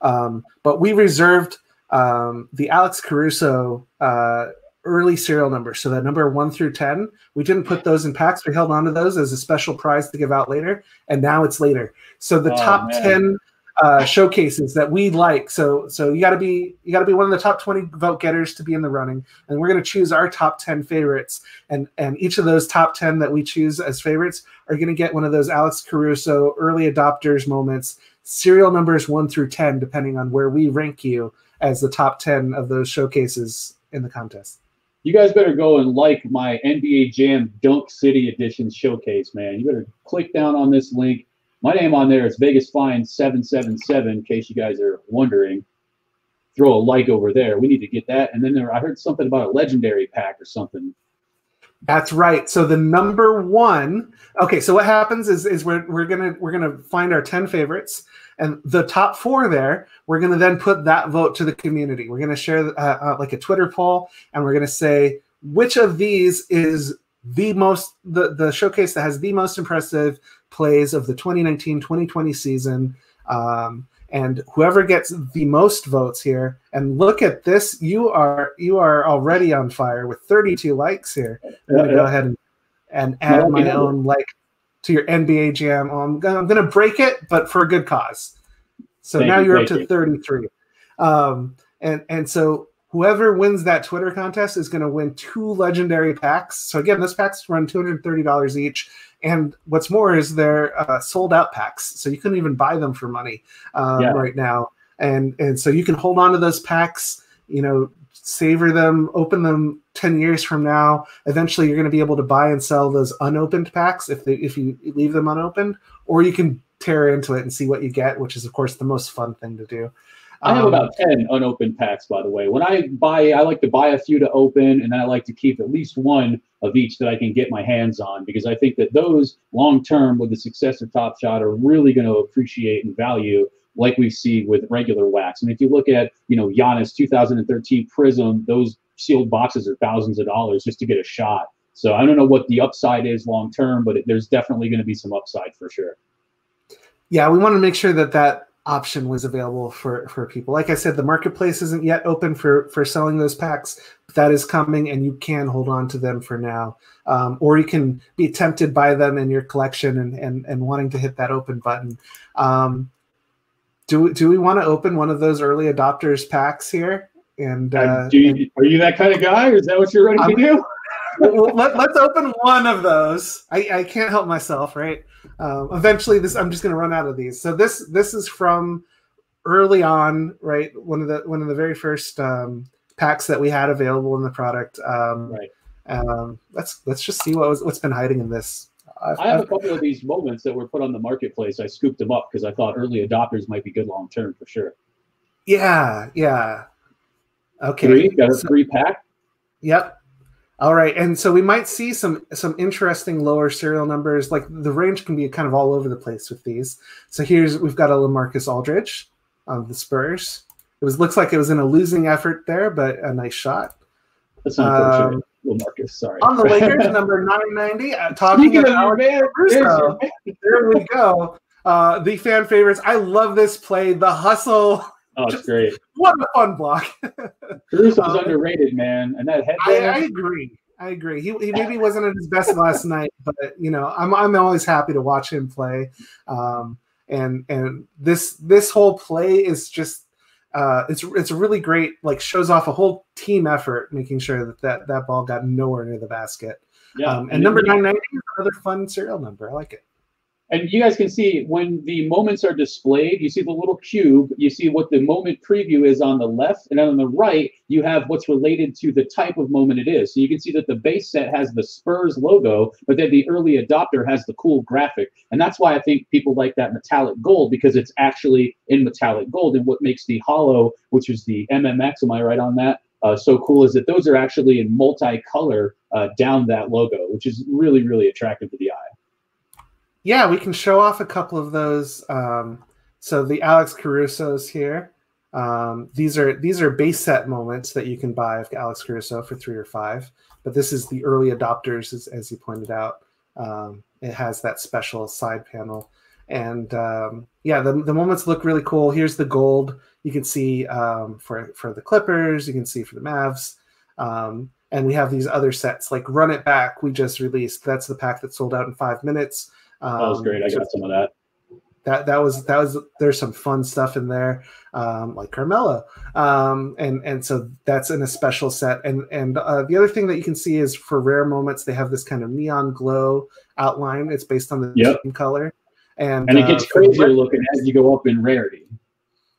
Um, but we reserved um, the Alex Caruso uh, early serial number. So that number one through 10, we didn't put those in packs. We held on to those as a special prize to give out later. And now it's later. So the oh, top man. 10 uh, showcases that we like. So so you got to be you got to be one of the top 20 vote getters to be in the running, and we're going to choose our top 10 favorites, and and each of those top 10 that we choose as favorites are going to get one of those Alex Caruso early adopters moments, serial numbers one through 10, depending on where we rank you as the top 10 of those showcases in the contest. You guys better go and like my NBA Jam Dunk City Edition showcase, man. You better click down on this link my name on there is Vegas Finds 777, in case you guys are wondering. Throw a like over there. We need to get that. And then there, I heard something about a legendary pack or something. That's right. So the number one. Okay, so what happens is is we're we're gonna we're gonna find our ten favorites, and the top four there. We're gonna then put that vote to the community. We're gonna share uh, uh, like a Twitter poll, and we're gonna say which of these is the most the the showcase that has the most impressive plays of the 2019-2020 season. Um, and whoever gets the most votes here, and look at this, you are you are already on fire with 32 likes here. I'm gonna yeah, go ahead and, and add my own like to your NBA Jam. I'm gonna, I'm gonna break it, but for a good cause. So thank now you, are up to you. 33. Um, and and so whoever wins that Twitter contest is going to win two legendary packs. So again, this packs run $230 each. And what's more is they're uh, sold out packs, so you couldn't even buy them for money um, yeah. right now. And and so you can hold on to those packs, you know, savor them, open them ten years from now. Eventually, you're going to be able to buy and sell those unopened packs if they if you leave them unopened, or you can tear into it and see what you get, which is of course the most fun thing to do. I have um, about 10 unopened packs, by the way. When I buy, I like to buy a few to open, and then I like to keep at least one of each that I can get my hands on because I think that those long term with the success of Top Shot are really going to appreciate and value like we see with regular wax. And if you look at, you know, Giannis 2013 Prism, those sealed boxes are thousands of dollars just to get a shot. So I don't know what the upside is long term, but it, there's definitely going to be some upside for sure. Yeah, we want to make sure that that option was available for for people. Like I said, the marketplace isn't yet open for for selling those packs. That is coming, and you can hold on to them for now, um, or you can be tempted by them in your collection and and and wanting to hit that open button. Um, do do we want to open one of those early adopters packs here? And, uh, you, and are you that kind of guy? Or is that what you're ready I'm, to do? Let, us open one of those. I, I can't help myself, right? Um, eventually, this I'm just going to run out of these. So this this is from early on, right? One of the one of the very first um, packs that we had available in the product. Um, right. Um, let's let's just see what was what's been hiding in this. I've, I have I've, a couple of these moments that were put on the marketplace. I scooped them up because I thought early adopters might be good long term for sure. Yeah, yeah. Okay. Three got a so, three pack. Yep. All right, and so we might see some some interesting lower serial numbers. Like the range can be kind of all over the place with these. So here's we've got a LaMarcus Aldridge of the Spurs. It was looks like it was in a losing effort there, but a nice shot. That's unfortunate. Um, LaMarcus, sorry. On the Lakers, number 990. Uh, talking Speaking about man, Caruso, there we go. Uh, the fan favorites. I love this play. The hustle. Oh, it's great. What a fun block. Caruso's um, underrated, man. And that headband. I, I agree. I agree. He, he maybe wasn't at his best last night, but you know, I'm I'm always happy to watch him play. Um, and and this this whole play is just uh, it's it's a really great. Like shows off a whole team effort, making sure that that, that ball got nowhere near the basket. Yeah, um, and, and number nine ninety is another fun serial number. I like it. And you guys can see when the moments are displayed, you see the little cube, you see what the moment preview is on the left, and then on the right, you have what's related to the type of moment it is. So you can see that the base set has the Spurs logo, but then the early adopter has the cool graphic. And that's why I think people like that metallic gold because it's actually in metallic gold. And what makes the hollow, which is the MMX, am I right on that? Uh, so cool is that those are actually in multicolor uh, down that logo, which is really, really attractive to the eye yeah, we can show off a couple of those. Um, so the Alex Caruso's here. Um, these are these are base set moments that you can buy of Alex Caruso for three or five. But this is the early adopters, as, as you pointed out. Um, it has that special side panel, and um, yeah, the, the moments look really cool. Here's the gold. You can see um, for for the Clippers. You can see for the Mavs. Um, and we have these other sets like Run It Back. We just released. That's the pack that sold out in five minutes. Um, that was great. I got some of that. That that was that was there's some fun stuff in there, um, like Carmelo, um, and and so that's in a special set. And and uh, the other thing that you can see is for rare moments they have this kind of neon glow outline. It's based on the yep. color, and and it gets uh, crazier looking as you go up in rarity.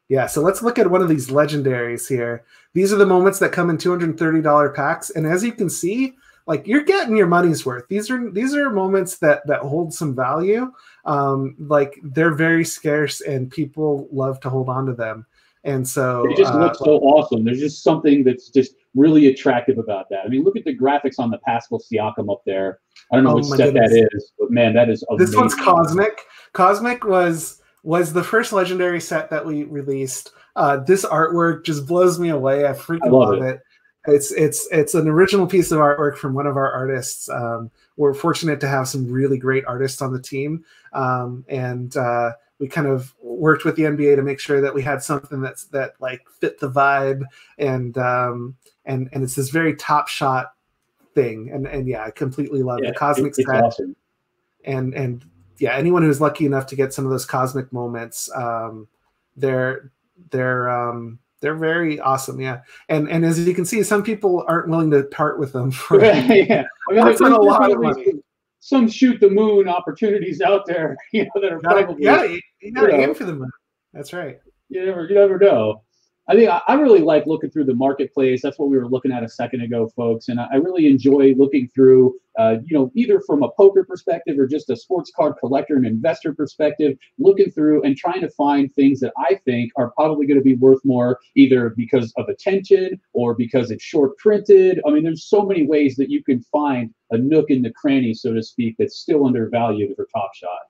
Yeah, so let's look at one of these legendaries here. These are the moments that come in $230 packs. And as you can see, like you're getting your money's worth. These are these are moments that that hold some value. Um, like they're very scarce and people love to hold on to them. And so they just uh, look so awesome. There's just something that's just really attractive about that. I mean, look at the graphics on the Pascal Siakam up there. I don't know oh what set goodness. that is, but man, that is amazing. This one's Cosmic. Cosmic was was the first legendary set that we released. Uh, this artwork just blows me away. I freaking I love, love it. it. It's it's it's an original piece of artwork from one of our artists. Um, we're fortunate to have some really great artists on the team, um, and uh, we kind of worked with the NBA to make sure that we had something that's that like fit the vibe, and um, and and it's this very top shot thing. And and yeah, I completely love yeah, the cosmic it, set. Awesome. And and yeah, anyone who's lucky enough to get some of those cosmic moments, um, they're they're um, they're very awesome, yeah. And and as you can see, some people aren't willing to part with them for yeah. I mean, there's a lot of money. Some shoot the moon opportunities out there, you know, that are probably yeah, you, gotta aim for the moon. That's right. You never you never know. I think I really like looking through the marketplace. That's what we were looking at a second ago, folks. And I really enjoy looking through, uh, you know, either from a poker perspective or just a sports card collector and investor perspective, looking through and trying to find things that I think are probably going to be worth more, either because of attention or because it's short printed. I mean, there's so many ways that you can find a nook in the cranny, so to speak, that's still undervalued for Top Shot.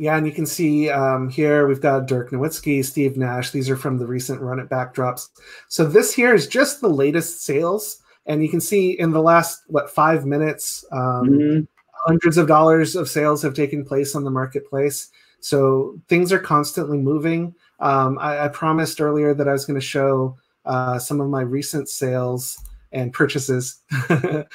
Yeah, and you can see um, here we've got Dirk Nowitzki, Steve Nash. These are from the recent Run It Back drops. So this here is just the latest sales, and you can see in the last what five minutes, um, mm-hmm. hundreds of dollars of sales have taken place on the marketplace. So things are constantly moving. Um, I, I, promised earlier that I was going to show uh, some of my recent sales and purchases here.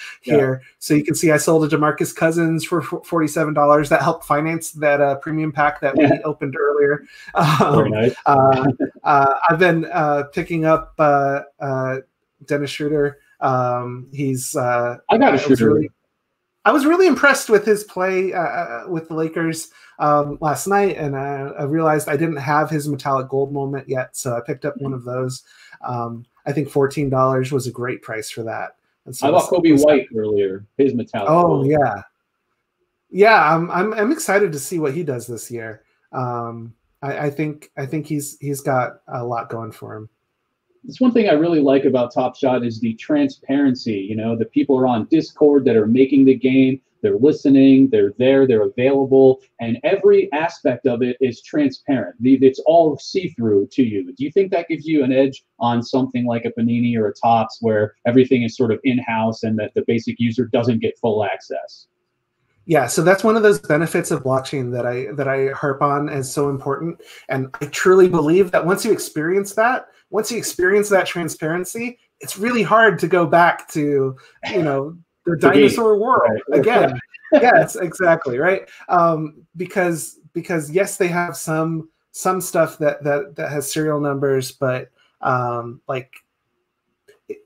Yeah. So you can see I sold a DeMarcus Cousins for $47. That helped finance that uh, premium pack that yeah. we opened earlier. Um, nice. uh, uh, I've been uh, picking up uh, uh, Dennis Schroeder Um, he's uh, I got a I was shooter. really, I was really impressed with his play with the Lakers um, last night, and I, I realized I didn't have his metallic gold moment yet, so I picked up one of those. Um, I think fourteen dollars was a great price for that. And so I bought Coby White earlier. His metallic. Oh gold. yeah, yeah. I'm I'm I'm excited to see what he does this year. Um, I, I think I think he's he's got a lot going for him. It's one thing I really like about Top Shot is the transparency. You know, the people are on Discord that are making the game. They're listening. They're there. They're available, and every aspect of it is transparent. It's all see-through to you. Do you think that gives you an edge on something like a Panini or a Topps, where everything is sort of in-house and that the basic user doesn't get full access? Yeah, so that's one of those benefits of blockchain that I that I harp on as so important. And I truly believe that once you experience that, once you experience that transparency, it's really hard to go back to, you know, the dinosaur world again. yes, exactly, right? Um, because because yes, they have some some stuff that that that has serial numbers, but um, like it-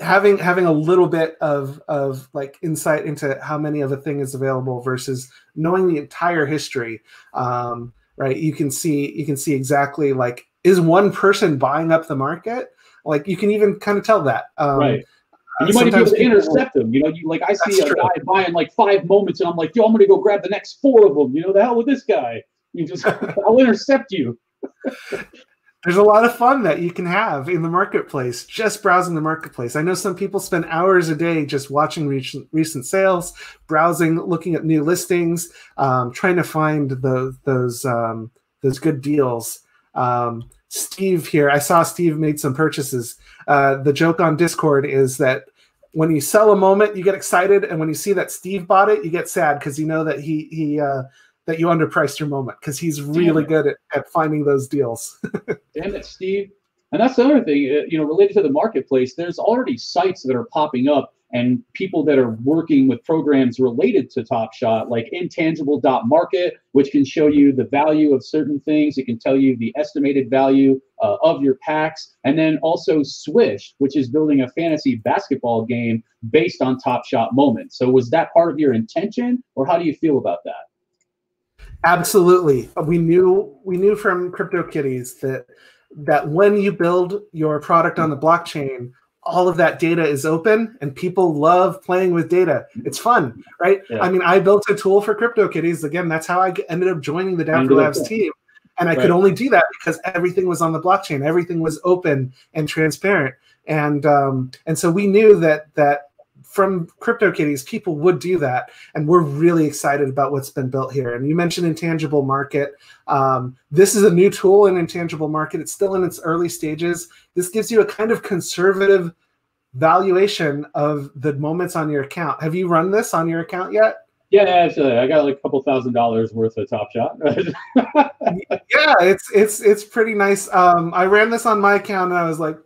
having having a little bit of of like insight into how many of a thing is available versus knowing the entire history um, right you can see you can see exactly like is one person buying up the market like you can even kind of tell that um, right. And you might be able to intercept them. You know, you like I see a true. guy buying like five moments, and I'm like, yo, I'm gonna go grab the next four of them. You know, the hell with this guy. You just, I'll intercept you. there's a lot of fun that you can have in the marketplace just browsing the marketplace i know some people spend hours a day just watching recent, recent sales browsing looking at new listings um, trying to find the, those um, those good deals um, steve here i saw steve made some purchases uh, the joke on discord is that when you sell a moment you get excited and when you see that steve bought it you get sad because you know that he he uh, that you underpriced your moment because he's really good at, at finding those deals Damn it, Steve. And that's the other thing, uh, you know, related to the marketplace. There's already sites that are popping up and people that are working with programs related to Top Shot, like intangible.market, which can show you the value of certain things. It can tell you the estimated value uh, of your packs. And then also Swish, which is building a fantasy basketball game based on Top Shot moments. So was that part of your intention, or how do you feel about that? Absolutely. We knew we knew from CryptoKitties that that when you build your product on the blockchain, all of that data is open and people love playing with data. It's fun, right? Yeah. I mean, I built a tool for CryptoKitties. Again, that's how I ended up joining the Dapper Labs team. And I Right. could only do that because everything was on the blockchain. Everything was open and transparent. And um, and so we knew that that from CryptoKitties, people would do that, and we're really excited about what's been built here. And you mentioned Intangible Market. Um, this is a new tool in Intangible Market. It's still in its early stages. This gives you a kind of conservative valuation of the moments on your account. Have you run this on your account yet? Yeah, actually, I got like a couple thousand dollars worth of Top Shot. Yeah, it's it's it's pretty nice. Um, I ran this on my account, and I was like,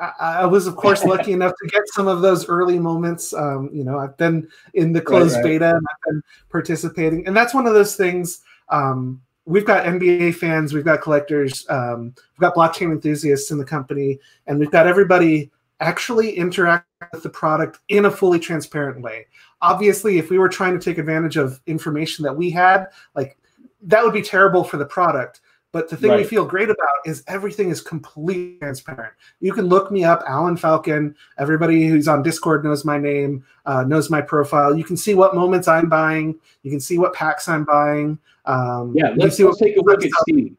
I, I was of course lucky enough to get some of those early moments. Um, you know, I've been in the closed right. beta and I've been participating, and that's one of those things. Um, we've got NBA fans, we've got collectors, um, we've got blockchain enthusiasts in the company, and we've got everybody actually interact with the product in a fully transparent way. Obviously, if we were trying to take advantage of information that we had, like that would be terrible for the product. But the thing we feel great about is everything is completely transparent. You can look me up, Alan Falcon. Everybody who's on Discord knows my name, uh, knows my profile. You can see what moments I'm buying. You can see what packs I'm buying. Um, yeah, let's, see let's take a look at Steve.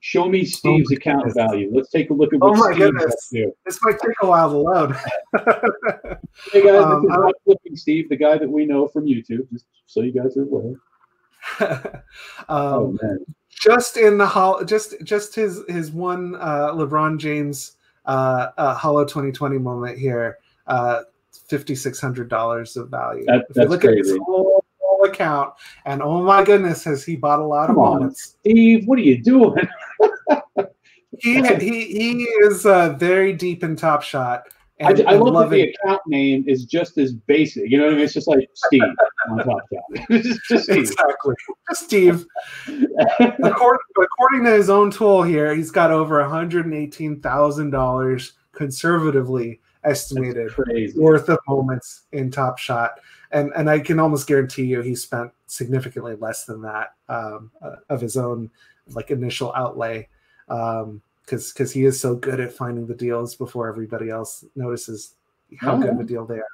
Show me Steve's my account goodness. value. Let's take a look at Oh what my Steve's goodness. This might take a while to load. Hey guys, Um, this is Mike Flipping Steve, the guy that we know from YouTube, just so you guys are aware. oh um, man, just in the hol- just just his his one uh, LeBron James uh, uh, Hollow 2020 moment here. Uh, Fifty six hundred dollars of value. That- if you look at his whole, whole account, and oh my goodness, has he bought a lot of Come on. moments? Steve, what are you doing? He he he is uh, very deep in Top Shot. I, And, I and love that loving the account name is just as basic. You know what I mean? It's just like Steve on top of It's just, just Steve. Exactly. Steve, according, according to his own tool here, he's got over $118,000 conservatively estimated worth of moments in Top Shot, and and I can almost guarantee you he spent significantly less than that um, uh, of his own like initial outlay, um, because because he is so good at finding the deals before everybody else notices how good of a deal they are.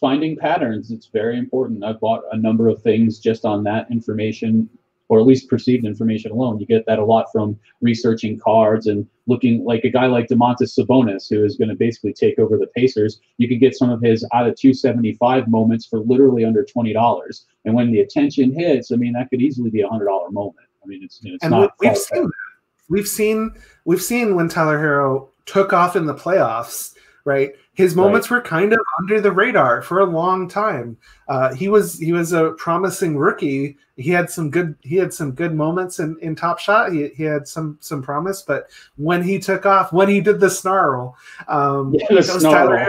Finding patterns, it's very important. I've bought a number of things just on that information or at least perceived information alone. You get that a lot from researching cards and looking like a guy like Domantas Sabonis, who is going to basically take over the Pacers. You can get some of his out of 275 moments for literally under $20. And when the attention hits, I mean, that could easily be a $100 moment. I mean, it's, it's and not. We've seen, we've seen, we've seen when Tyler Herro took off in the playoffs right? His moments right. were kind of under the radar for a long time. Uh, he was he was a promising rookie. He had some good he had some good moments in, in Top Shot. He, he had some some promise, but when he took off, when he did the snarl, um, yeah, those snarl.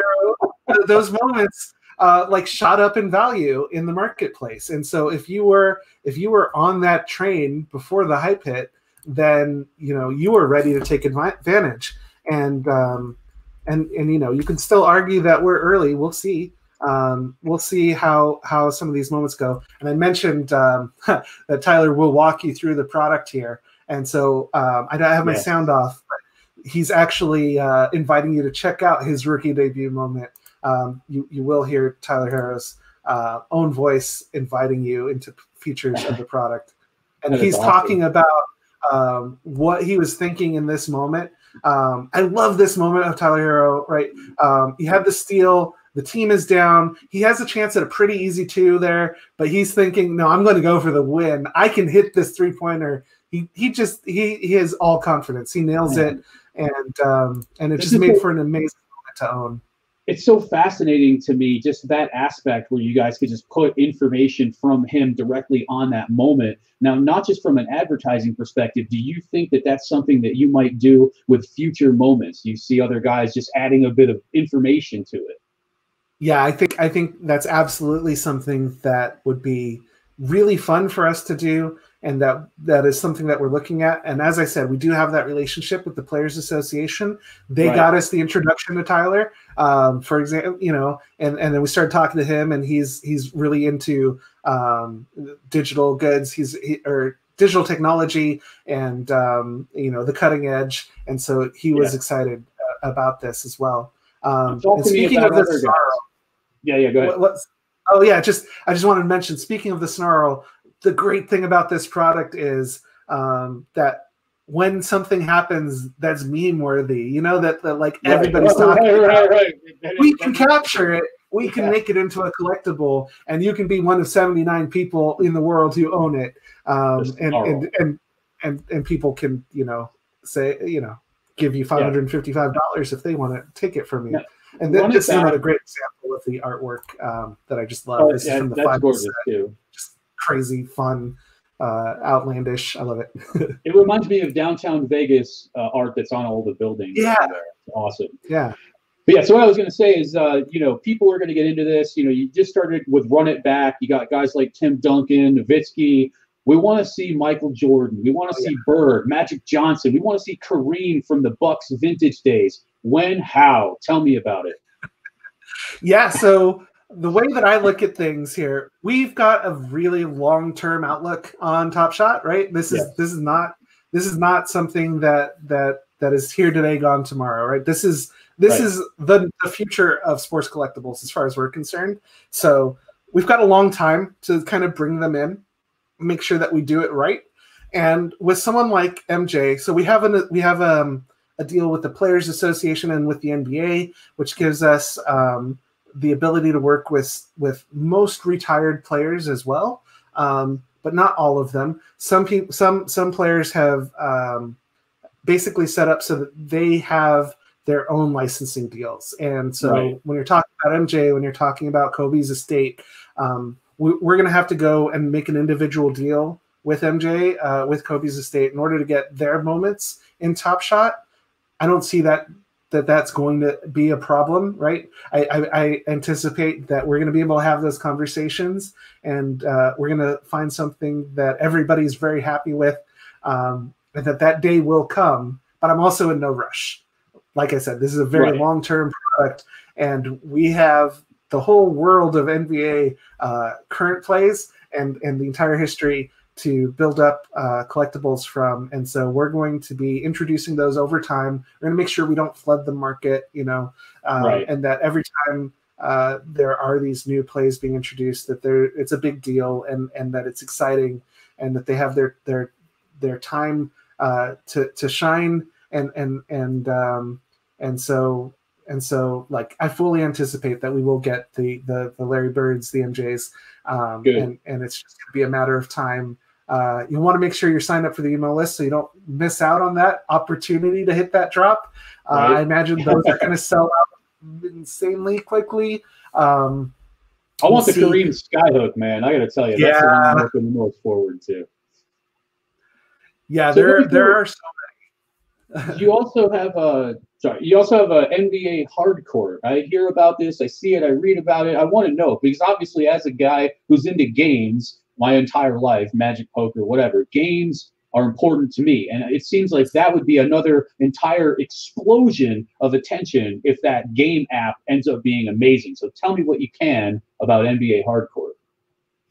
Those moments uh, like shot up in value in the marketplace. And so if you were if you were on that train before the hype hit, then you know you were ready to take advantage. And um, and and you know you can still argue that we're early. We'll see. Um, we'll see how how some of these moments go. And I mentioned um, that Tyler will walk you through the product here, and so um, I have my sound off. But he's actually uh, inviting you to check out his rookie debut moment. Um, you you will hear Tyler Herro's uh, own voice inviting you into features of the product, and he's awesome. talking about um, what he was thinking in this moment um, I love this moment of Tyler Herro, right? Um, you have the steal, the team is down. He has a chance at a pretty easy two there, but he's thinking, no, I'm going to go for the win. I can hit this three pointer. He he just he he has all confidence. He nails it, and um, and it just made for an amazing moment to own it's so fascinating to me just that aspect where you guys could just put information from him directly on that moment. Now not just from an advertising perspective do you think that that's something that you might do with future moments? You see other guys just adding a bit of information to it. Yeah i think i think that's absolutely something that would be really fun for us to do and that that is something that we're looking at. And as i said we do have that relationship with the players association. They right. got us the introduction to tyler um, for example you know and and then we started talking to him and he's he's really into um, digital goods. He's he, or digital technology and um, you know the cutting edge. And so he was yeah. excited uh, about this as well. Um, and speaking of the snarl, yeah yeah go ahead. what, oh yeah just i just wanted to mention speaking of the snarl the great thing about this product is um, that when something happens that's meme worthy, you know, that, that like everybody's right, talking right, about, right, we can capture it, we can yeah. make it into a collectible, and you can be one of 79 people in the world who own it. Um, and, and, and, and, and people can, you know, say, you know, give you $555 yeah. if they want to take it from you. Yeah. And then this is another great example of the artwork um, that I just love. Oh, this is from the that's gorgeous too crazy, fun, uh, outlandish. I love it. it reminds me of downtown Vegas uh, art that's on all the buildings. Yeah, awesome. Yeah. But yeah, so what I was going to say is, uh, you know, people are going to get into this. You know, you just started with Run It Back. You got guys like Tim Duncan, Nowitzki. We want to see Michael Jordan. We want to oh, see yeah. Bird, Magic Johnson. We want to see Kareem from the Bucks vintage days. When? How? Tell me about it. yeah. So the way that I look at things here, we've got a really long-term outlook on Top Shot, right? This is yeah. this is not this is not something that that that is here today, gone tomorrow, right? This is this right. is the, the future of sports collectibles as far as we're concerned. So we've got a long time to kind of bring them in, make sure that we do it right. And with someone like MJ, so we have an we have um, a deal with the Players Association and with the NBA, which gives us um, the ability to work with with most retired players as well, um, but not all of them. Some people, some some players have um, basically set up so that they have their own licensing deals. And so right. when you're talking about MJ, when you're talking about Kobe's estate, um, we, are going to have to go and make an individual deal with MJ, uh, with Kobe's estate, in order to get their moments in Top Shot. I don't see that that that's going to be a problem, right? I, I, I anticipate that we're going to be able to have those conversations, and uh, we're going to find something that everybody's very happy with, um, and that that day will come. But I'm also in no rush. Like I said, this is a very right. long term product, and we have the whole world of NBA uh, current plays and and the entire history to build up uh, collectibles from. And so we're going to be introducing those over time. We're going to make sure we don't flood the market, you know, um, right. and that every time uh, there are these new plays being introduced, that there it's a big deal and and that it's exciting, and that they have their their their time uh, to to shine and and and um, and so and so like I fully anticipate that we will get the the, the Larry Birds, the MJs, um, and and it's just going to be a matter of time. Uh, you want to make sure you're signed up for the email list so you don't miss out on that opportunity to hit that drop. Uh, right. I imagine those are going to sell out insanely quickly. Um, I want the see. Kareem Skyhook, man. I got to tell you, that's yeah. the one I'm looking the most forward to. Yeah, so there there are so many. you also have a sorry. You also have a NBA hardcore. I hear about this. I see it. I read about it. I want to know because obviously, as a guy who's into games my entire life, Magic, poker, whatever, games are important to me. And it seems like that would be another entire explosion of attention if that game app ends up being amazing. So tell me what you can about NBA Hardcore.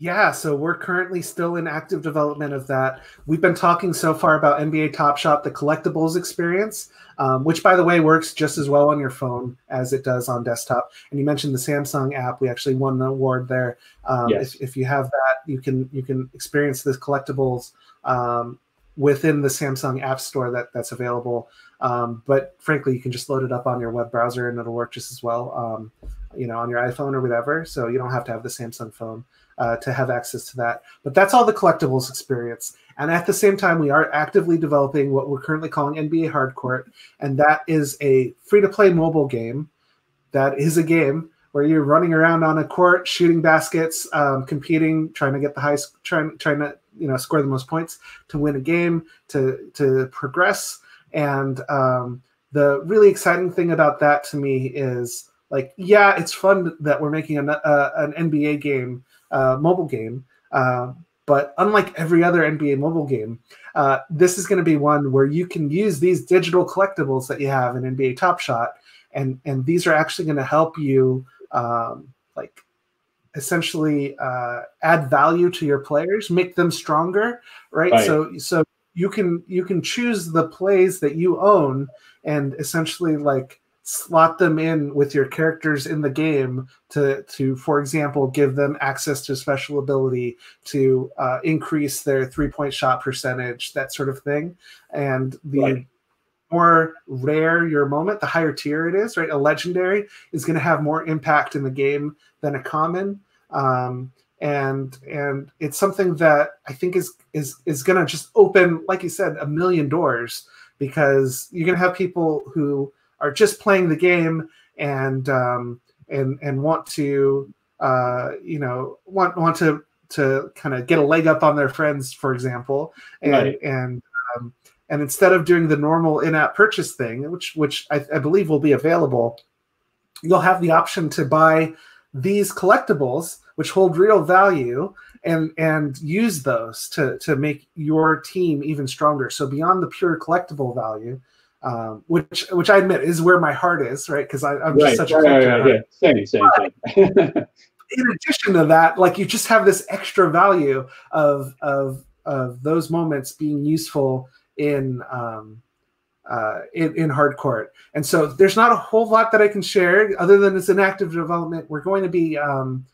Yeah, so we're currently still in active development of that. We've been talking so far about NBA Top Shot, the collectibles experience, um, which, by the way, works just as well on your phone as it does on desktop. And you mentioned the Samsung app; we actually won the award there. Um, yes. if, if, you have that, you can you can experience this collectibles um, within the Samsung App Store that that's available. Um, but frankly, you can just load it up on your web browser, and it'll work just as well. Um, you know, on your iPhone or whatever. So you don't have to have the Samsung phone uh, to have access to that. But that's all the collectibles experience. And at the same time, we are actively developing what we're currently calling NBA Hardcourt, and that is a free-to-play mobile game. That is a game where you're running around on a court, shooting baskets, um, competing, trying to get the highest, trying trying to you know score the most points to win a game, to to progress. And um, the really exciting thing about that to me is like, yeah, it's fun that we're making an, uh, an NBA game uh, mobile game. Uh, but unlike every other NBA mobile game, uh, this is going to be one where you can use these digital collectibles that you have in NBA Top Shot, and and these are actually going to help you um, like essentially uh, add value to your players, make them stronger, right? right? So so you can you can choose the plays that you own and essentially like slot them in with your characters in the game to to for example give them access to special ability to uh, increase their three point shot percentage that sort of thing. And the right. more rare your moment the higher tier it is right? A legendary is going to have more impact in the game than a common. Um, and and it's something that i think is is is going to just open like you said a million doors because you're going to have people who are just playing the game and um, and and want to uh, you know want want to to kind of get a leg up on their friends, for example, and right. and um, and instead of doing the normal in-app purchase thing, which which I, I believe will be available, you'll have the option to buy these collectibles, which hold real value, and and use those to to make your team even stronger. So beyond the pure collectible value, um, which which I admit is where my heart is, right? Because I'm just such a right, right, yeah, same, same, same. in addition to that, like you just have this extra value of of of those moments being useful in um, uh, in, in Hardcourt. And so there's not a whole lot that I can share other than it's an active development. We're going to be um,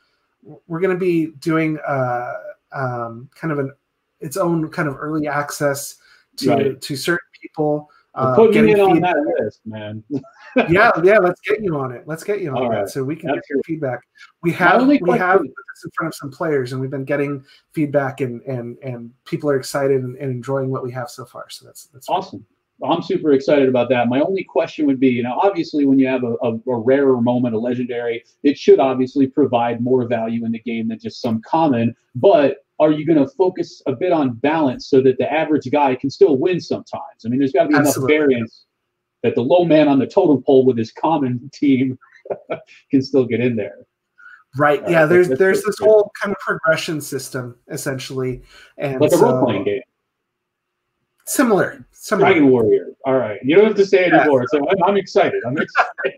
we're going to be doing uh, um, kind of an its own kind of early access to right. to certain people. Uh, put me in on that list, man. yeah, yeah. Let's get you on it. Let's get you on All that right. so we can That's get your feedback. We have we have put this in front of some players, and we've been getting feedback, and and and people are excited and, and enjoying what we have so far. So that's that's awesome. I'm super excited about that. My only question would be, you know, obviously when you have a, a, a, rarer moment, a legendary, it should obviously provide more value in the game than just some common. But are you going to focus a bit on balance so that the average guy can still win sometimes? I mean, there's got to be Absolutely. enough variance that the low man on the totem pole with his common team can still get in there. Right. Uh, yeah. There's there's this whole kind of progression system essentially, and like a role playing game. similar. Similar. Dragon Warrior. All right. You don't have to say Yeah. anymore. So I'm, I'm excited. I'm excited.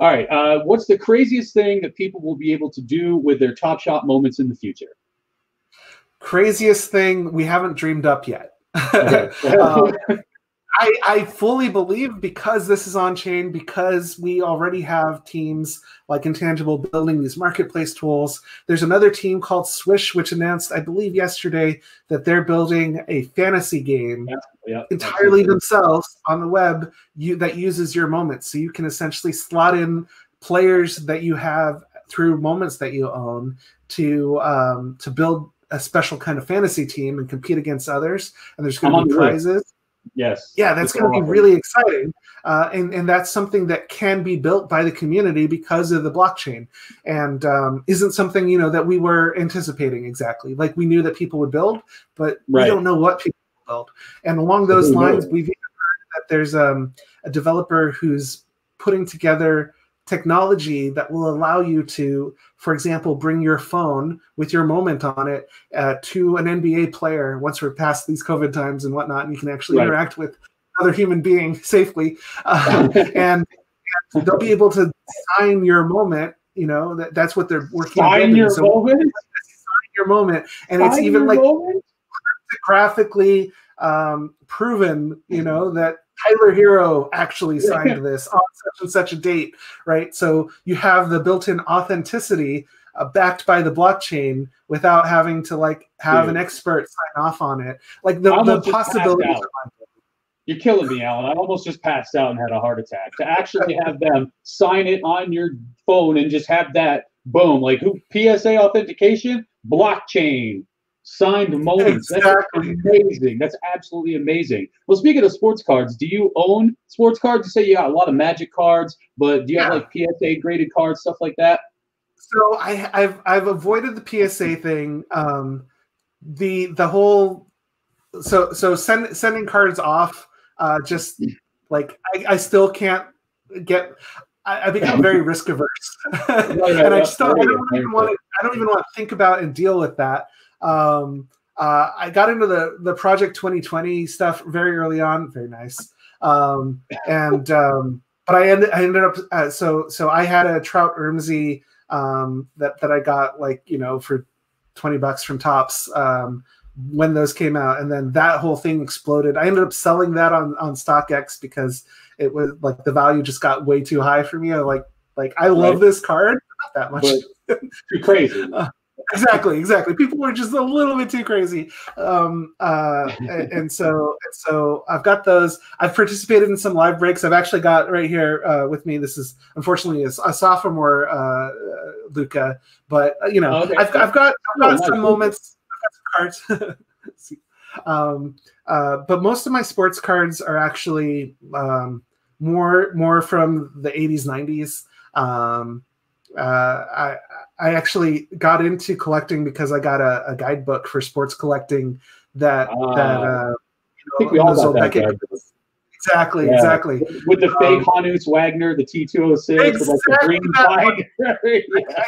All right. Uh, what's the craziest thing that people will be able to do with their Top Shot moments in the future? Craziest thing we haven't dreamed up yet. Okay. Um, I, I fully believe because this is on chain, because we already have teams like Intangible building these marketplace tools. There's another team called Swish, which announced, I believe, yesterday that they're building a fantasy game yeah, entirely themselves on the web you, that uses your moments. So you can essentially slot in players that you have through moments that you own to um, to build a special kind of fantasy team and compete against others. And there's going to be prizes. Yes. Yeah, that's going to be really exciting, uh, and and that's something that can be built by the community because of the blockchain, and um, isn't something you know that we were anticipating exactly. Like we knew that people would build, but Right. we don't know what people build. And along those lines, we've even heard that there's um, a developer who's putting together technology that will allow you to, for example, bring your phone with your moment on it uh, to an NBA player once we're past these COVID times and whatnot, and you can actually Right. interact with another human being safely, uh, and, and they'll be able to sign your moment. You know that that's what they're working on. Find your So moment. your moment, and it's even like moment. Graphically um, proven, you know, that Tyler Herro actually signed this on such and such a date, right? So you have the built-in authenticity uh, backed by the blockchain without having to like have Dude. an expert sign off on it. Like the, the possibilities. You're killing me, Alan. I almost just passed out and had a heart attack. To actually have them sign it on your phone and just have that boom, like who PSA authentication, blockchain, signed moments. Exactly. That's amazing. That's absolutely amazing. Well, speaking of sports cards, do you own sports cards? You say you got a lot of Magic cards, but do you have like PSA graded cards, stuff like that? So I, I've I've avoided the PSA thing. Um, the the whole so so send, sending cards off. Uh, just like I, I still can't get. I, I become very risk averse, and I just don't. I don't even want to. I don't even want to think about and deal with that. Um, uh, I got into the the Project 2020 stuff very early on. Very nice. Um, and um, but I ended I ended up uh, so so I had a Trout Ermsey um, that that I got like you know for twenty bucks from Topps um, when those came out, and then that whole thing exploded. I ended up selling that on on StockX because it was like the value just got way too high for me. I like like I love Right. this card not that much. But too crazy. Exactly exactly. People were just a little bit too crazy. Um uh and, and so and so i've got those. I've participated in some live breaks. I've actually got right here uh with me. This is unfortunately a, a sophomore uh Luka but uh, you know Okay. I've, I've got i've got Oh, nice. some moments i've got some cards. Um uh but most of my sports cards are actually um more more from the 80s 90s um uh, I I actually got into collecting because I got a, a guidebook for sports collecting that Ah. that uh, I think we all got that exactly Yeah. exactly. With the fake Um, Honus Wagner, the T206, with like the Exactly green flag. Yeah.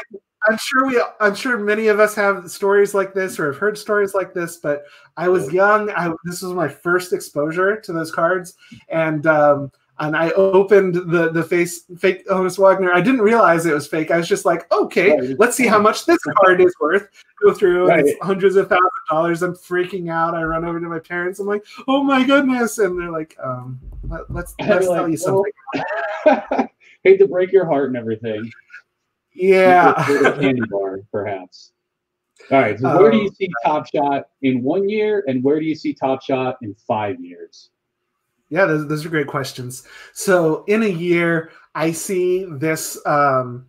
I'm sure we I'm sure many of us have stories like this or have heard stories like this, but I was young. I this was my first exposure to those cards, and um, and I opened the the face fake Honus Wagner. I didn't realize it was fake. I was just like, okay, Right. let's see how much this card is worth. Go through Right. hundreds of thousands of dollars. I'm freaking out. I run over to my parents. I'm like, oh my goodness, and they're like, um, let, let's let's like, tell you something. "Oh." Hate to break your heart and everything. Yeah. A candy bar, perhaps. All right. So where do you Um, see Top Shot in one year, and where do you see Top Shot in five years? Yeah, those, those are great questions. So, in a year, I see this um,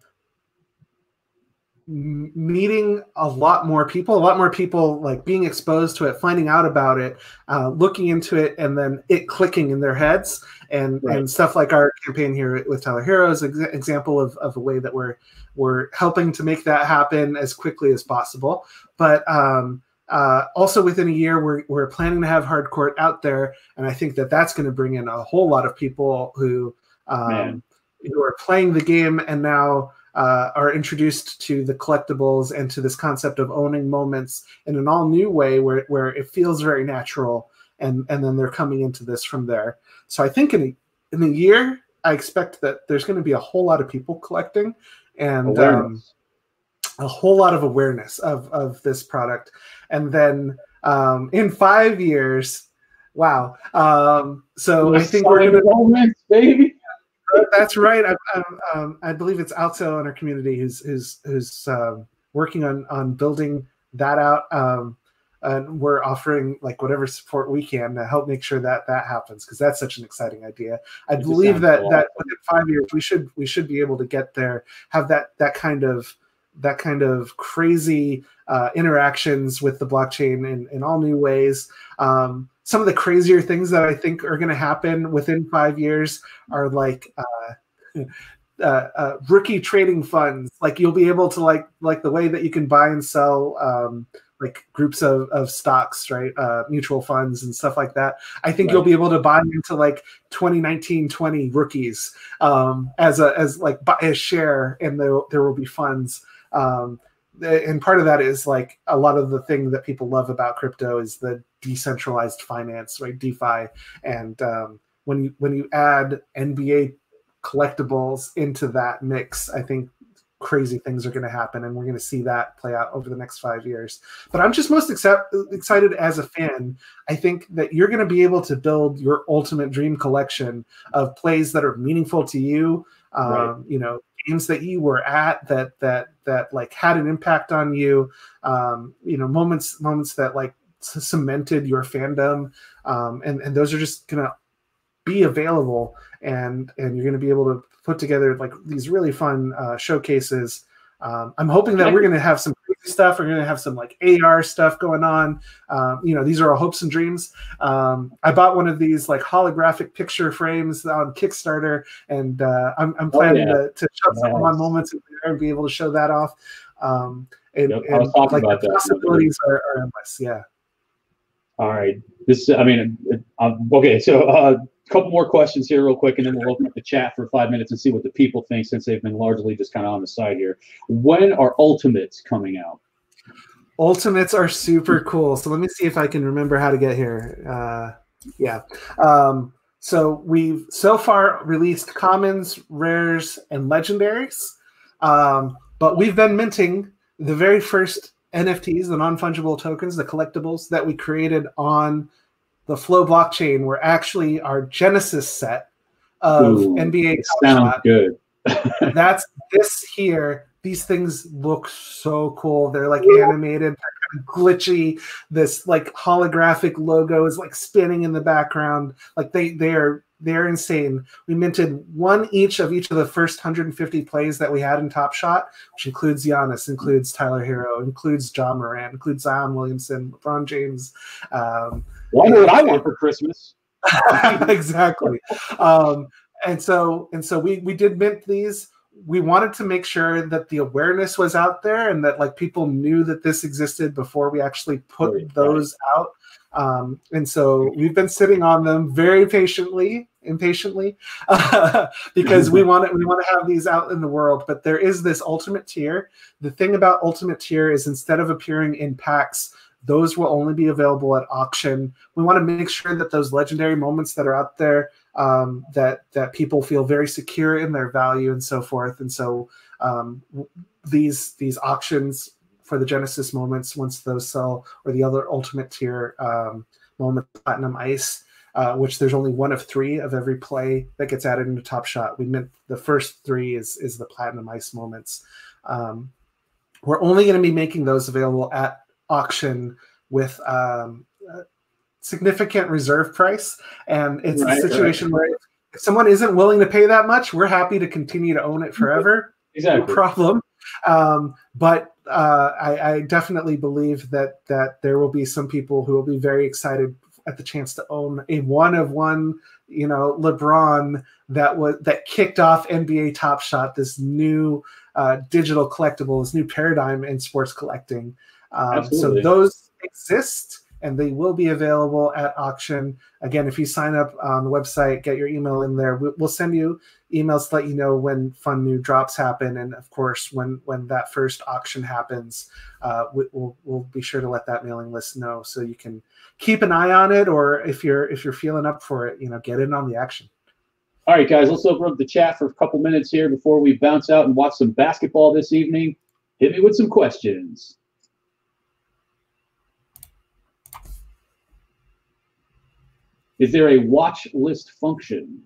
meeting a lot more people, a lot more people like being exposed to it, finding out about it, uh, looking into it, and then it clicking in their heads, and Right. and stuff like our campaign here with Tyler Herro's, ex- example of, of a way that we're we're helping to make that happen as quickly as possible. But um, uh, also within a year, we're we're planning to have Hardcourt out there, and I think that that's going to bring in a whole lot of people who um, who are playing the game and now uh, are introduced to the collectibles and to this concept of owning moments in an all new way, where where it feels very natural and and then they're coming into this from there. So I think in a, in a year, I expect that there's going to be a whole lot of people collecting, and um, a whole lot of awareness of of this product, and then um, in five years. Wow. Um, so I think we're gonna moments, baby. That's right. I, I, um, I believe it's Alto in our community who's who's who's um, working on on building that out. Um, and we're offering like whatever support we can to help make sure that that happens because that's such an exciting idea. I it believe that cool. that within five years we should we should be able to get there, have that that kind of that kind of crazy uh, interactions with the blockchain in, in all new ways. Um, some of the crazier things that I think are going to happen within five years are like uh, uh, uh, rookie trading funds. Like you'll be able to like like the way that you can buy and sell um, like groups of, of stocks, right? Uh, mutual funds and stuff like that. I think right. you'll be able to buy into like 2019 20 rookies um, as a as like buy a share, and there there will be funds. Um, and part of that is like a lot of the thing that people love about crypto is the decentralized finance, right? DeFi, and um, when you when you add NBA collectibles into that mix, I think crazy things are going to happen and we're going to see that play out over the next five years but i'm just most accept- excited as a fan i think that you're going to be able to build your ultimate dream collection of plays that are meaningful to you um, right. you know games that you were at that that that like had an impact on you um, you know moments moments that like cemented your fandom um, and and those are just going to be available and and you're going to be able to put together like these really fun uh, showcases. Um, I'm hoping that we're going to have some stuff. We're going to have some like AR stuff going on. Um, you know, these are our hopes and dreams. Um, I bought one of these like holographic picture frames on Kickstarter, and uh, I'm, I'm, oh, planning oh, yeah. to, to shove nice. some of my moments in there and be able to show that off. Um, and, yep, and like the possibilities are, are endless. Yeah. All right. This, I mean, um, okay. So, uh, couple more questions here, real quick, and then we'll open up the chat for five minutes and see what the people think since they've been largely just kind of on the side here. When are Ultimates coming out? Ultimates are super cool. So let me see if I can remember how to get here. Uh, yeah. Um, so we've so far released commons, rares, and legendaries, um, but we've been minting the very first NFTs, the non fungible tokens, the collectibles that we created on the Flow blockchain were actually our Genesis set of Ooh, NBA. Sounds good. that's this here. These things look so cool. They're like animated, they're kind of glitchy. This like holographic logo is like spinning in the background. Like they they are they're insane. We minted one each of each of the first 150 plays that we had in Top Shot, which includes Giannis, includes Tyler Herro, includes Ja Morant, includes Zion Williamson, LeBron James. Um, well, I know what I want for Christmas. exactly. Um, and so and so we we did mint these. We wanted to make sure that the awareness was out there and that like people knew that this existed before we actually put right, those right. out. Um, and so we've been sitting on them very patiently, impatiently, uh, because we want it, we want to have these out in the world. But there is this ultimate tier. The thing about ultimate tier is instead of appearing in packs those will only be available at auction. We want to make sure that those legendary moments that are out there um, that that people feel very secure in their value and so forth. And so um, these these auctions for the Genesis moments, once those sell, or the other ultimate tier um, moment, Platinum Ice, uh, which there's only one of three of every play that gets added into Top Shot. We meant the first three is is the Platinum Ice moments. Um, we're only going to be making those available at auction with um, significant reserve price, and it's right, a situation right. where if someone isn't willing to pay that much, we're happy to continue to own it forever. Exactly. No problem. Um, but uh, I, I, definitely believe that that there will be some people who will be very excited at the chance to own a one of one, you know, LeBron that was that kicked off NBA Top Shot, this new uh, digital collectible, this new paradigm in sports collecting. Um, so those exist and they will be available at auction. Again, if you sign up on the website, get your email in there. We'll send you emails to let you know when fun new drops happen, and of course, when when that first auction happens, uh, we'll we'll be sure to let that mailing list know so you can keep an eye on it, or if you're if you're feeling up for it, you know, get in on the action. All right, guys, let's open up the chat for a couple minutes here before we bounce out and watch some basketball this evening. Hit me with some questions. Is there a watch list function?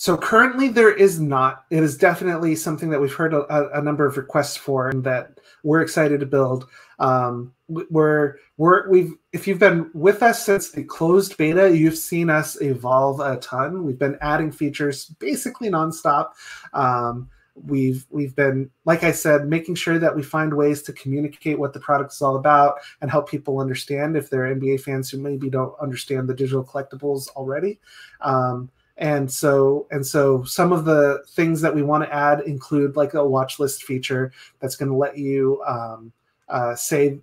So currently there is not. It is definitely something that we've heard a, a number of requests for, and that we're excited to build. Um, we're we're we've if you've been with us since the closed beta, you've seen us evolve a ton. We've been adding features basically nonstop. Um, we've we've been like i said making sure that we find ways to communicate what the product is all about and help people understand if they're nba fans who maybe don't understand the digital collectibles already. Um, and so and so some of the things that we want to add include like a watch list feature that's going to let you um, uh, say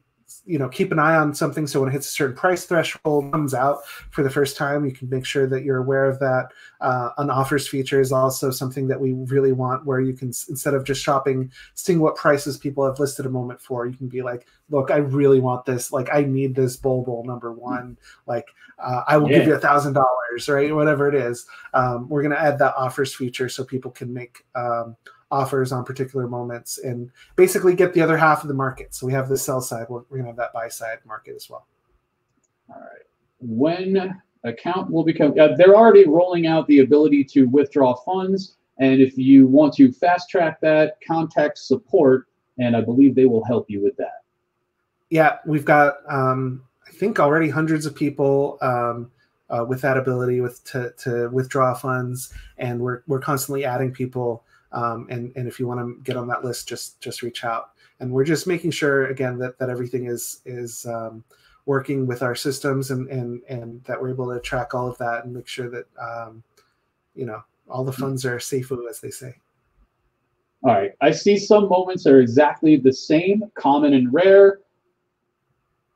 you know keep an eye on something. So when it hits a certain price threshold comes out for the first time you can make sure that you're aware of that. Uh, an offers feature is also something that we really want where you can instead of just shopping seeing what prices people have listed a moment for you can be like look i really want this. Like i need this Bol Bol number one. Like uh, i will yeah. give you a thousand dollars right? Whatever it is. Um, we're going to add that offers feature so people can make um, offers on particular moments and basically get the other half of the market. So we have the sell side, we're, we're going to have that buy side market as well. All right. When account will become, uh, they're already rolling out the ability to withdraw funds. And if you want to fast track that, contact support, and I believe they will help you with that. Yeah, we've got, um, I think, already hundreds of people um, uh, with that ability with to, to withdraw funds, and we're, we're constantly adding people um, and and if you want to get on that list, just just reach out. And we're just making sure again that that everything is is um, working with our systems and and and that we're able to track all of that and make sure that um, you know all the funds are safe as they say. All right, I see some moments are exactly the same, common and rare.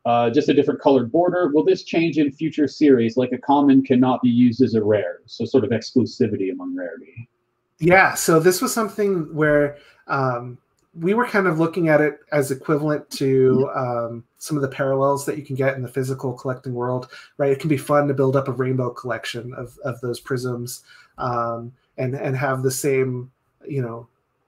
Uh, just a different colored border. Will this change in future series? Like a common cannot be used as a rare, so sort of exclusivity among rarity. Yeah, so this was something where um, we were kind of looking at it as equivalent to um, some of the parallels that you can get in the physical collecting world, right? It can be fun to build up a rainbow collection of, of those prisms um, and and have the same, you know,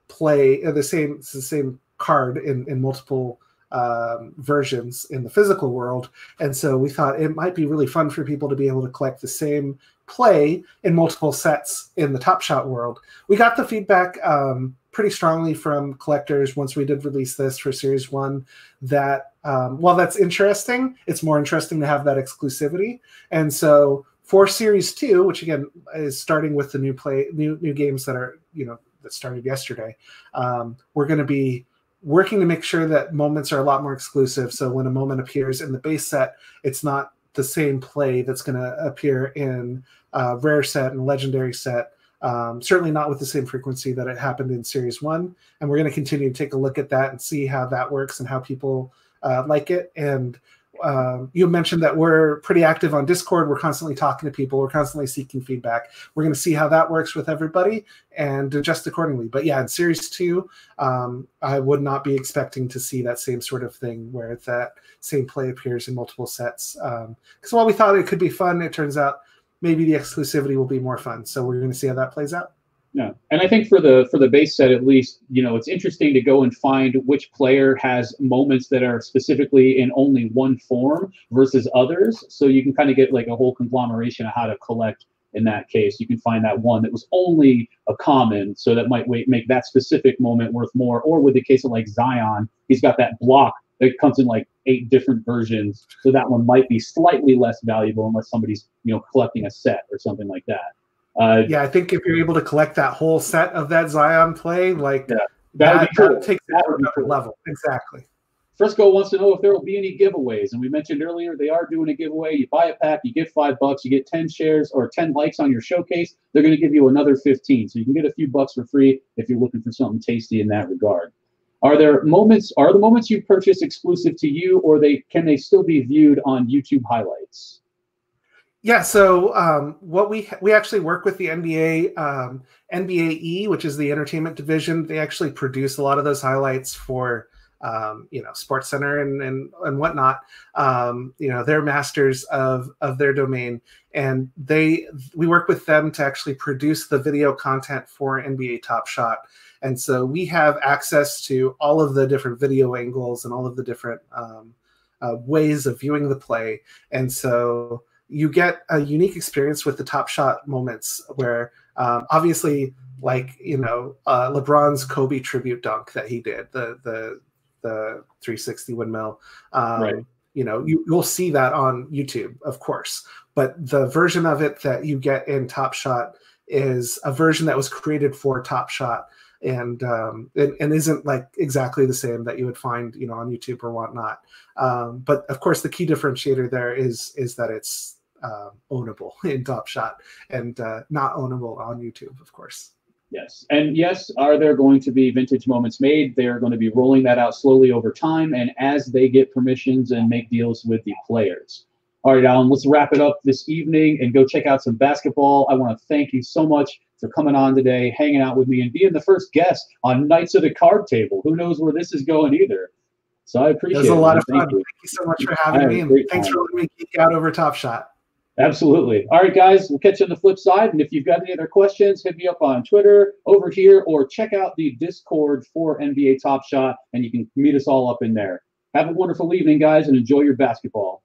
play uh, the same the same card in in multiple um, versions in the physical world. And so we thought it might be really fun for people to be able to collect the same play in multiple sets in the Top Shot world. We got the feedback um, pretty strongly from collectors once we did release this for Series One that um, while that's interesting, it's more interesting to have that exclusivity. And so for Series Two, which again is starting with the new play, new new games that are you know that started yesterday, um, we're going to be working to make sure that moments are a lot more exclusive. So when a moment appears in the base set, it's not the same play that's going to appear in uh, rare set and legendary set. Um, certainly not with the same frequency that it happened in series one. And we're going to continue to take a look at that and see how that works and how people uh, like it. And um, you mentioned that we're pretty active on Discord. We're constantly talking to people. We're constantly seeking feedback. We're going to see how that works with everybody and adjust accordingly. But yeah, in series two, um, I would not be expecting to see that same sort of thing where that same play appears in multiple sets. Because um, while we thought it could be fun, it turns out maybe the exclusivity will be more fun. So we're going to see how that plays out. Yeah, and I think for the for the base set at least, you know, it's interesting to go and find which player has moments that are specifically in only one form versus others. So you can kind of get like a whole conglomeration of how to collect. In that case, you can find that one that was only a common, so that might make that specific moment worth more. Or with the case of like Zion, he's got that block that comes in like eight different versions, so that one might be slightly less valuable unless somebody's you know collecting a set or something like that. Uh, yeah, I think if you're able to collect that whole set of that Zion play, like yeah, that, that, cool. that takes that it to another cool. level. Exactly. Frisco wants to know if there will be any giveaways, and we mentioned earlier they are doing a giveaway. You buy a pack, you get five bucks, you get ten shares or ten likes on your showcase. They're going to give you another fifteen, so you can get a few bucks for free if you're looking for something tasty in that regard. Are there moments? Are the moments you purchase exclusive to you, or they can they still be viewed on YouTube highlights? Yeah, so um, what we we actually work with the NBA um, NBAE, which is the entertainment division. They actually produce a lot of those highlights for um, you know SportsCenter and and and whatnot. Um, you know, they're masters of of their domain, and they we work with them to actually produce the video content for NBA Top Shot. And so we have access to all of the different video angles and all of the different um, uh, ways of viewing the play. And so you get a unique experience with the top shot moments where um, obviously like you know uh, lebron's kobe tribute dunk that he did the the the 360 windmill um, right. you know you, you'll see that on youtube of course but the version of it that you get in top shot is a version that was created for top shot and um, and, and, isn't like exactly the same that you would find you know on YouTube or whatnot. Um, but of course, the key differentiator there is is that it's uh, ownable in Top Shot and uh, not ownable on YouTube, of course. Yes, and yes, are there going to be vintage moments made? They're going to be rolling that out slowly over time, and as they get permissions and make deals with the players. All right, Alan, let's wrap it up this evening and go check out some basketball. I want to thank you so much for coming on today, hanging out with me, and being the first guest on Nights of the Card Table. Who knows where this is going either? So I appreciate it. It was a lot of fun. Thank you. thank you so much for having me, and thanks time. for letting me geek out over Top Shot. Absolutely. All right, guys, we'll catch you on the flip side. And if you've got any other questions, hit me up on Twitter over here or check out the Discord for NBA Top Shot, and you can meet us all up in there. Have a wonderful evening, guys, and enjoy your basketball.